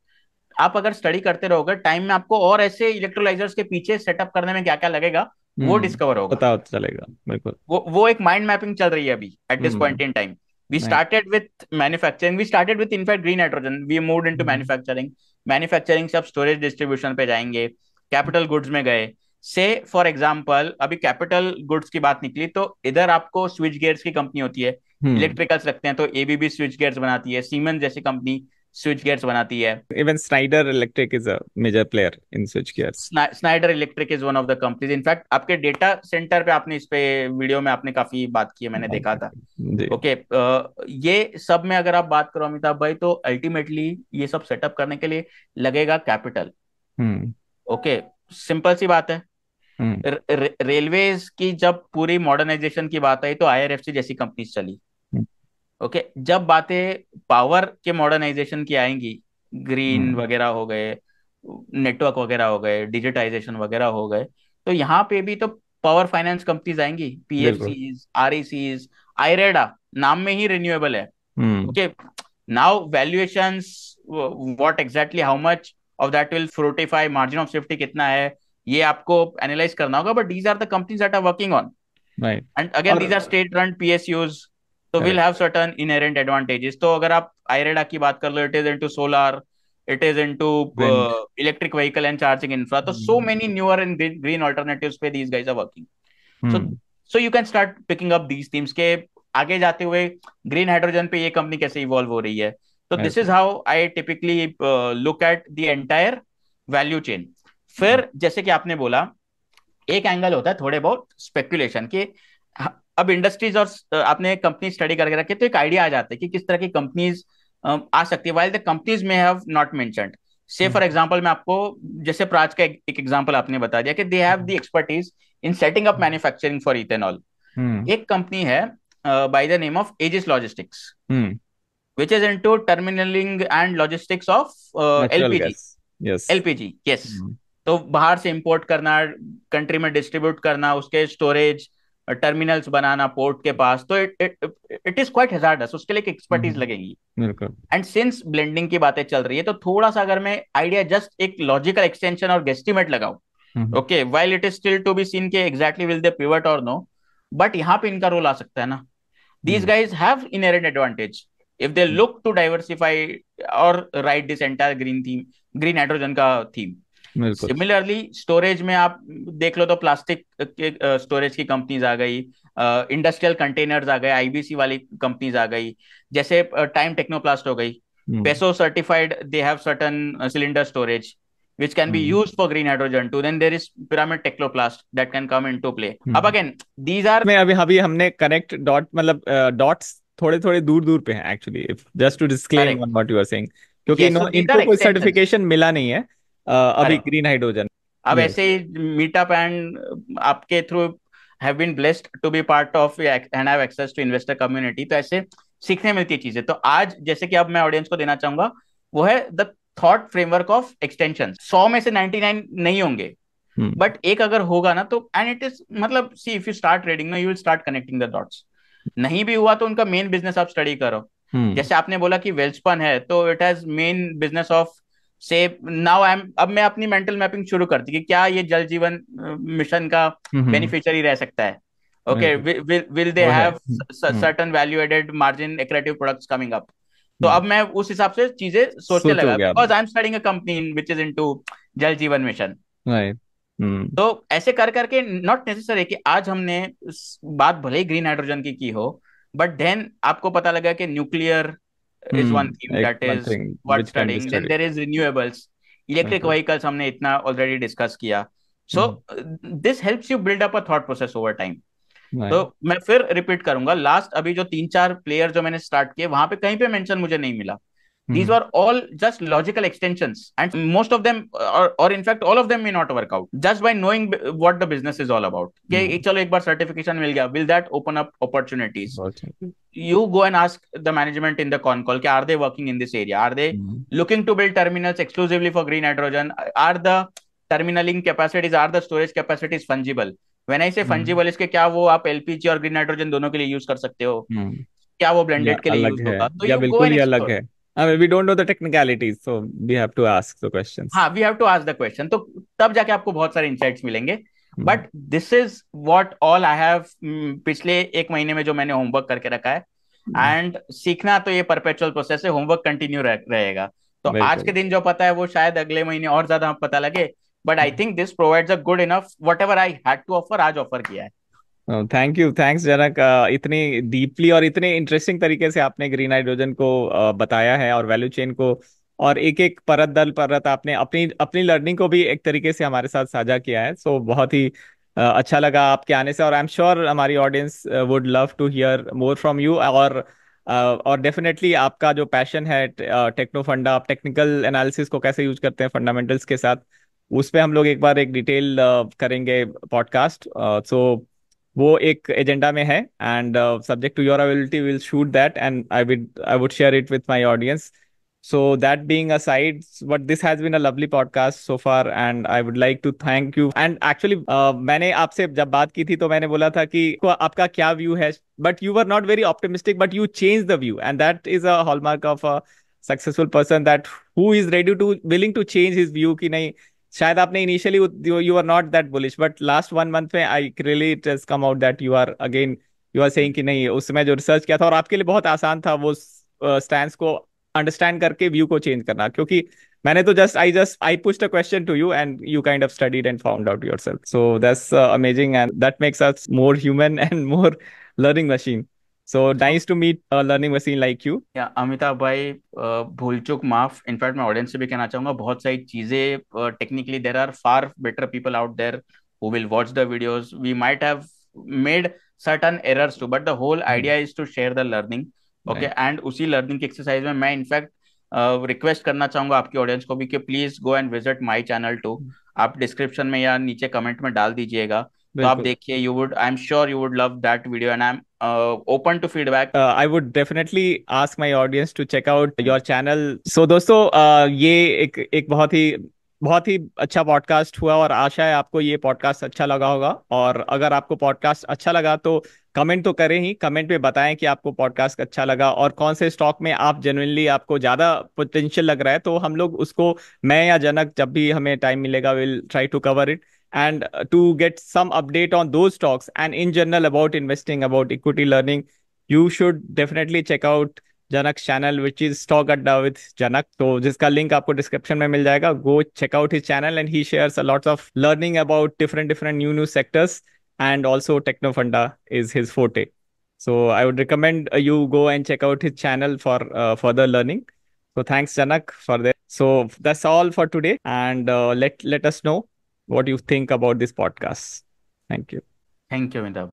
आप अगर स्टडी करते रहोगे टाइम में आपको और ऐसे इलेक्ट्रोलाइजर्स के पीछे सेटअप करने में क्या क्या लगेगा वो डिस्कवर हम्म, होगा। पता चलेगा बिल्कुल। वो वो एक माइंड मैपिंग चल रही है अभी at this point in time we started with manufacturing. We started with in fact green hydrogen. We moved into mm-hmm. manufacturing. Manufacturing से अब स्टोरेज डिस्ट्रीब्यूशन पे जाएँगे। कैपिटल गुड्स में गए। से फॉर एग्ज़ाम्पल अभी कैपिटल गुड्स की बात निकली तो इधर आपको स्विच गेयर्स की कंपनी होती है। इलेक्ट्रिकल्स हम्म। रखते हैं तो एबीबी स्विच गेयर्स बनाती है। सीमेंस जैसी कंपनी स्विच गियर्स बनाती है। Even Schneider Electric is a major player in switch gears Schneider Electric is one of the companies in fact आपके डेटा सेंटर पे आपने इस पे वीडियो में आपने काफ़ी बात की है मैंने देखा था। ओके okay, ये सब में अगर आप बात करो अमिताभ भाई तो अल्टीमेटली ये सब सेटअप करने के लिए लगेगा कैपिटल ओके सिंपल सी बात है। रेलवेज हम्म। की जब पूरी मॉडर्नाइजेशन की बात आई तो आईआरएफसी जैसी कंपनीज़ चली ओके हम्म। okay, जब बातें पावर के मॉडर्नाइजेशन की आएँगी ग्रीन हम्म। वगैरह हो गए नेटवर्क वगैरह हो गए डिजिटाइजेशन वगैरह हो गए तो यहाँ पे भी तो पावर फाइनेंस कंपनीज़ आएँगी P F PFCs RECs IREDA नाम में ही रिन्यूएबल है okay now valuations what exactly how much of that will fruitify margin of safety कितना है ये आपको एनालाइज करना होगा but these are the companies that are working on right and again these are state run PSUs तो will have certain inherent advantages तो अगर आप आयरेडा की बात कर लो it is into solar it is vehicle and charging infra. so so hmm. many newer and green, green alternatives पे guys are working. So hmm. so you can start picking up these themes के आगे जाते हुए green hydrogen पे ये company कैसे evolve हो रही है. तो this is how I typically look at the entire value chain फिर जैसे कि आपने बोला एक एंगल होता है थोड़े बहुत स्पेकुलेशन के अब इंडस्ट्रीज़ और आपने कंपनी स्टडी करके रखे तो एक आइडिया आ जाता है कि किस तरह की कंपनीज़ आ सकती है वाइल द कंपनीज़ में have not mentioned say for example मैं आपको जैसे प्राज का एक एग्जांपल आपने बता दिया कि they have the expertise in setting up manufacturing for ethanol एक कंपनी है by the name of Aegis Logistics which is into terminaling and logistics of uh, LPG. Gas. Yes. LPG. Yes. तो बाहर से import करना country में distribute करना उसके storage terminals बनाना पोर्ट के पास तो it it is quite hazardous उसके लिए एक्सपर्टीज हम्म। लगेगी। एंड सिंस ब्लेंडिंग की बातें चल रही है तो थोड़ा सा अगर मैं आइडिया जस्ट एक लॉजिकल एक्सटेंशन और गेस्टिमेट लगाऊ okay while it is still to be seen के एग्जैक्टली विल दे पिवट और नो बट यहाँ पे इनका रोल आ सकता है ना। These guys have inherent advantage if they look to diversify और right this entire green theme green hydrogen का थीम सिमिलरली स्टोरेज में आप देख लो तो प्लास्टिक के स्टोरेज की कंपनीज़ आ गई इंडस्ट्रियल कंटेनर्स आ गए आईबीसी वाली कंपनीज़ आ गई। जैसे टाइम टेक्नोप्लास्ट हो गई। PESO certified they have certain cylinder storage which can be mm. used for green hydrogen too. Then there is pyramid technoplast that can come into play. mm. अब again these are में अभी अभी हमने connect dot मतलब dots थोड़े थोड़े दूर दूर पे हैं actually just to disclaim on what you are saying क्योंकि yes, इनको कोई सर्टिफिकेशन मिला नहीं है। अभी ग्रीन हाइड्रोजन अब ऐसे ही मीटअप एंड आपके through have been blessed to be part of and have access to investor community तो ऐसे सीखने मिलती है चीज़ें। तो आज जैसे कि अब मैं ऑडियंस को देना चाहूँगा वो है the thought framework of extension सौ में से नाइनटी नाइन नहीं होंगे बट hmm. एक अगर होगा ना तो एंड इट इज़ मतलब see if you start trading ना you will start connecting the dots नहीं भी हुआ तो उनका मेन बिज़नेस आप स्टडी करो। Hmm. जैसे आपने बोला कि वेल्सपन है तो it has main business of say now I am अब मैं अपनी मेंटल मैपिंग शुरू करती कि क्या ये जल जीवन मिशन का बेनिफिशियरी रह सकता है। Okay will they have certain value added margin accretive products coming up तो अब मैं उस हिसाब से चीज़ें सोचने लगा। Because I am starting a company which is into Jal Jeevan mission तो ऐसे कर करके नॉट नेसेसरी कि आज हमने बात भले ही ग्रीन हाइड्रोजन की की हो बट देन आपको पता लगा कि nuclear is one theme that is thing, worth studying Study. then there is renewables electric okay. vehicles हमने इतना already discuss किया so this helps you build up a thought process over time तो मैं फिर रिपीट करूँगा last अभी जो तीन चार प्लेयर जो मैंने स्टार्ट किए वहाँ पे कहीं पे मेंशन मुझे नहीं मिला these were all just logical extensions and most of them or, or in fact all of them may not work out just by knowing what the business is all about mm. चलो एक बार certification मिल गया will that open up opportunities you go and ask the management in the con call are they working in this area are they mm-hmm. looking to build terminals exclusively for green hydrogen are the terminaling capacities are the storage capacities fungible when i say mm-hmm. fungible इसके क्या वो आप LPG और green hydrogen दोनों के लिए use कर सकते हो mm-hmm. क्या वो ब्लेंडेड के लिए यूज़ होगा तो या बिल्कुल ही अलग है I mean, we don't know the technicalities, so we have to ask the questions. हाँ, we have to ask the question. तो तब जाके आपको बहुत सारे insights मिलेंगे. But this is what all I have पिछले एक महीने में जो मैंने होमवर्क करके रखा है एंड hmm. सीखना तो ये परपेचुअल प्रोसेस है होमवर्क कंटिन्यू रहेगा तो आज के दिन जो पता है वो शायद अगले महीने और ज़्यादा पता लगे but I think this provides a good enough whatever I had to offer आज ऑफ़र किया है थैंक यू थैंक्स जनक इतनी डीपली और इतने इंटरेस्टिंग तरीके से आपने ग्रीन हाइड्रोजन को uh, बताया है और वैल्यू चेन को और एक एक परत दल परत आपने अपनी अपनी लर्निंग को भी एक तरीके से हमारे साथ साझा किया है। सो so, बहुत ही अच्छा लगा आपके आने से और आई एम श्योर हमारी audience would love to hear more from you और और डेफिनेटली आपका जो पैशन है टेक्नो फंडा आप टेक्निकल एनालिसिस को कैसे यूज़ करते हैं फंडामेंटल्स के साथ उस पर हम लोग एक बार एक डिटेल करेंगे पॉडकास्ट सो वो एक एजेंडा में है and subject to your availability will shoot that and I would I would share it with my audience so that being a side but this has been a lovely podcast so far and I would like to thank you and actually मैंने आपसे जब बात की थी तो मैंने बोला था कि आपका क्या व्यू है but you are not very optimistic but you change the view and that is a hallmark of a successful person that who is ready to willing to change his view की नहीं शायद आपने initially you are not that bullish but last one month में I really it has come out that you are again you are saying कि नहीं उसमें जो research किया था और आपके लिए बहुत आसान था वो स्टैंड uh, को अंडरस्टैंड करके व्यू को चेंज करना क्योंकि मैंने तो just I just I posed a question to you and you kind of studied and found out yourself so that's amazing and that makes us more human and more learning machine So nice to meet a learning machine like you. Yeah, Amitabh भाई भूल चुक माफ़। In fact मैं audience से भी कहना चाहूँगा बहुत सारी चीज़ें technically there are far better people out there who will watch the videos. We might have made certain errors too but the whole idea is to share the learning okay and उसी learning की exercise में मैं in fact request uh, करना चाहूँगा आपकी audience को भी कि please go and visit my channel to आप डिस्क्रिप्शन में या नीचे कमेंट में डाल दीजिएगा। तो आप देखिए you would I am sure you would love that video and I am open to feedback I would definitely ask my audience to check out your channel so दोस्तों uh, ये एक एक बहुत ही बहुत ही अच्छा पॉडकास्ट हुआ और आशा है आपको ये पॉडकास्ट अच्छा लगा होगा। और अगर आपको पॉडकास्ट अच्छा लगा तो कमेंट तो करें ही। कमेंट में बताएँ कि आपको पॉडकास्ट अच्छा लगा और कौन से स्टॉक में आप जेनुअनली आपको ज़्यादा पोटेंशियल लग रहा है तो हम लोग उसको मैं या जनक जब भी हमें टाइम मिलेगा will try to cover it and to get some update on those stocks and in general about investing about equity learning you should definitely check out Janak's channel which is Stock Adda with Janak तो जिसका link आपको description में मिल जाएगा go check out his channel and he shares a lot of learning about different different new new sectors and also Technofunda is his forte. So I would recommend uh, you go and check out his channel for uh, further learning. So thanks Janak for this. So that's all for today. And uh, let let us know what do you think about this podcast. Thank you. Thank you, Amitabh.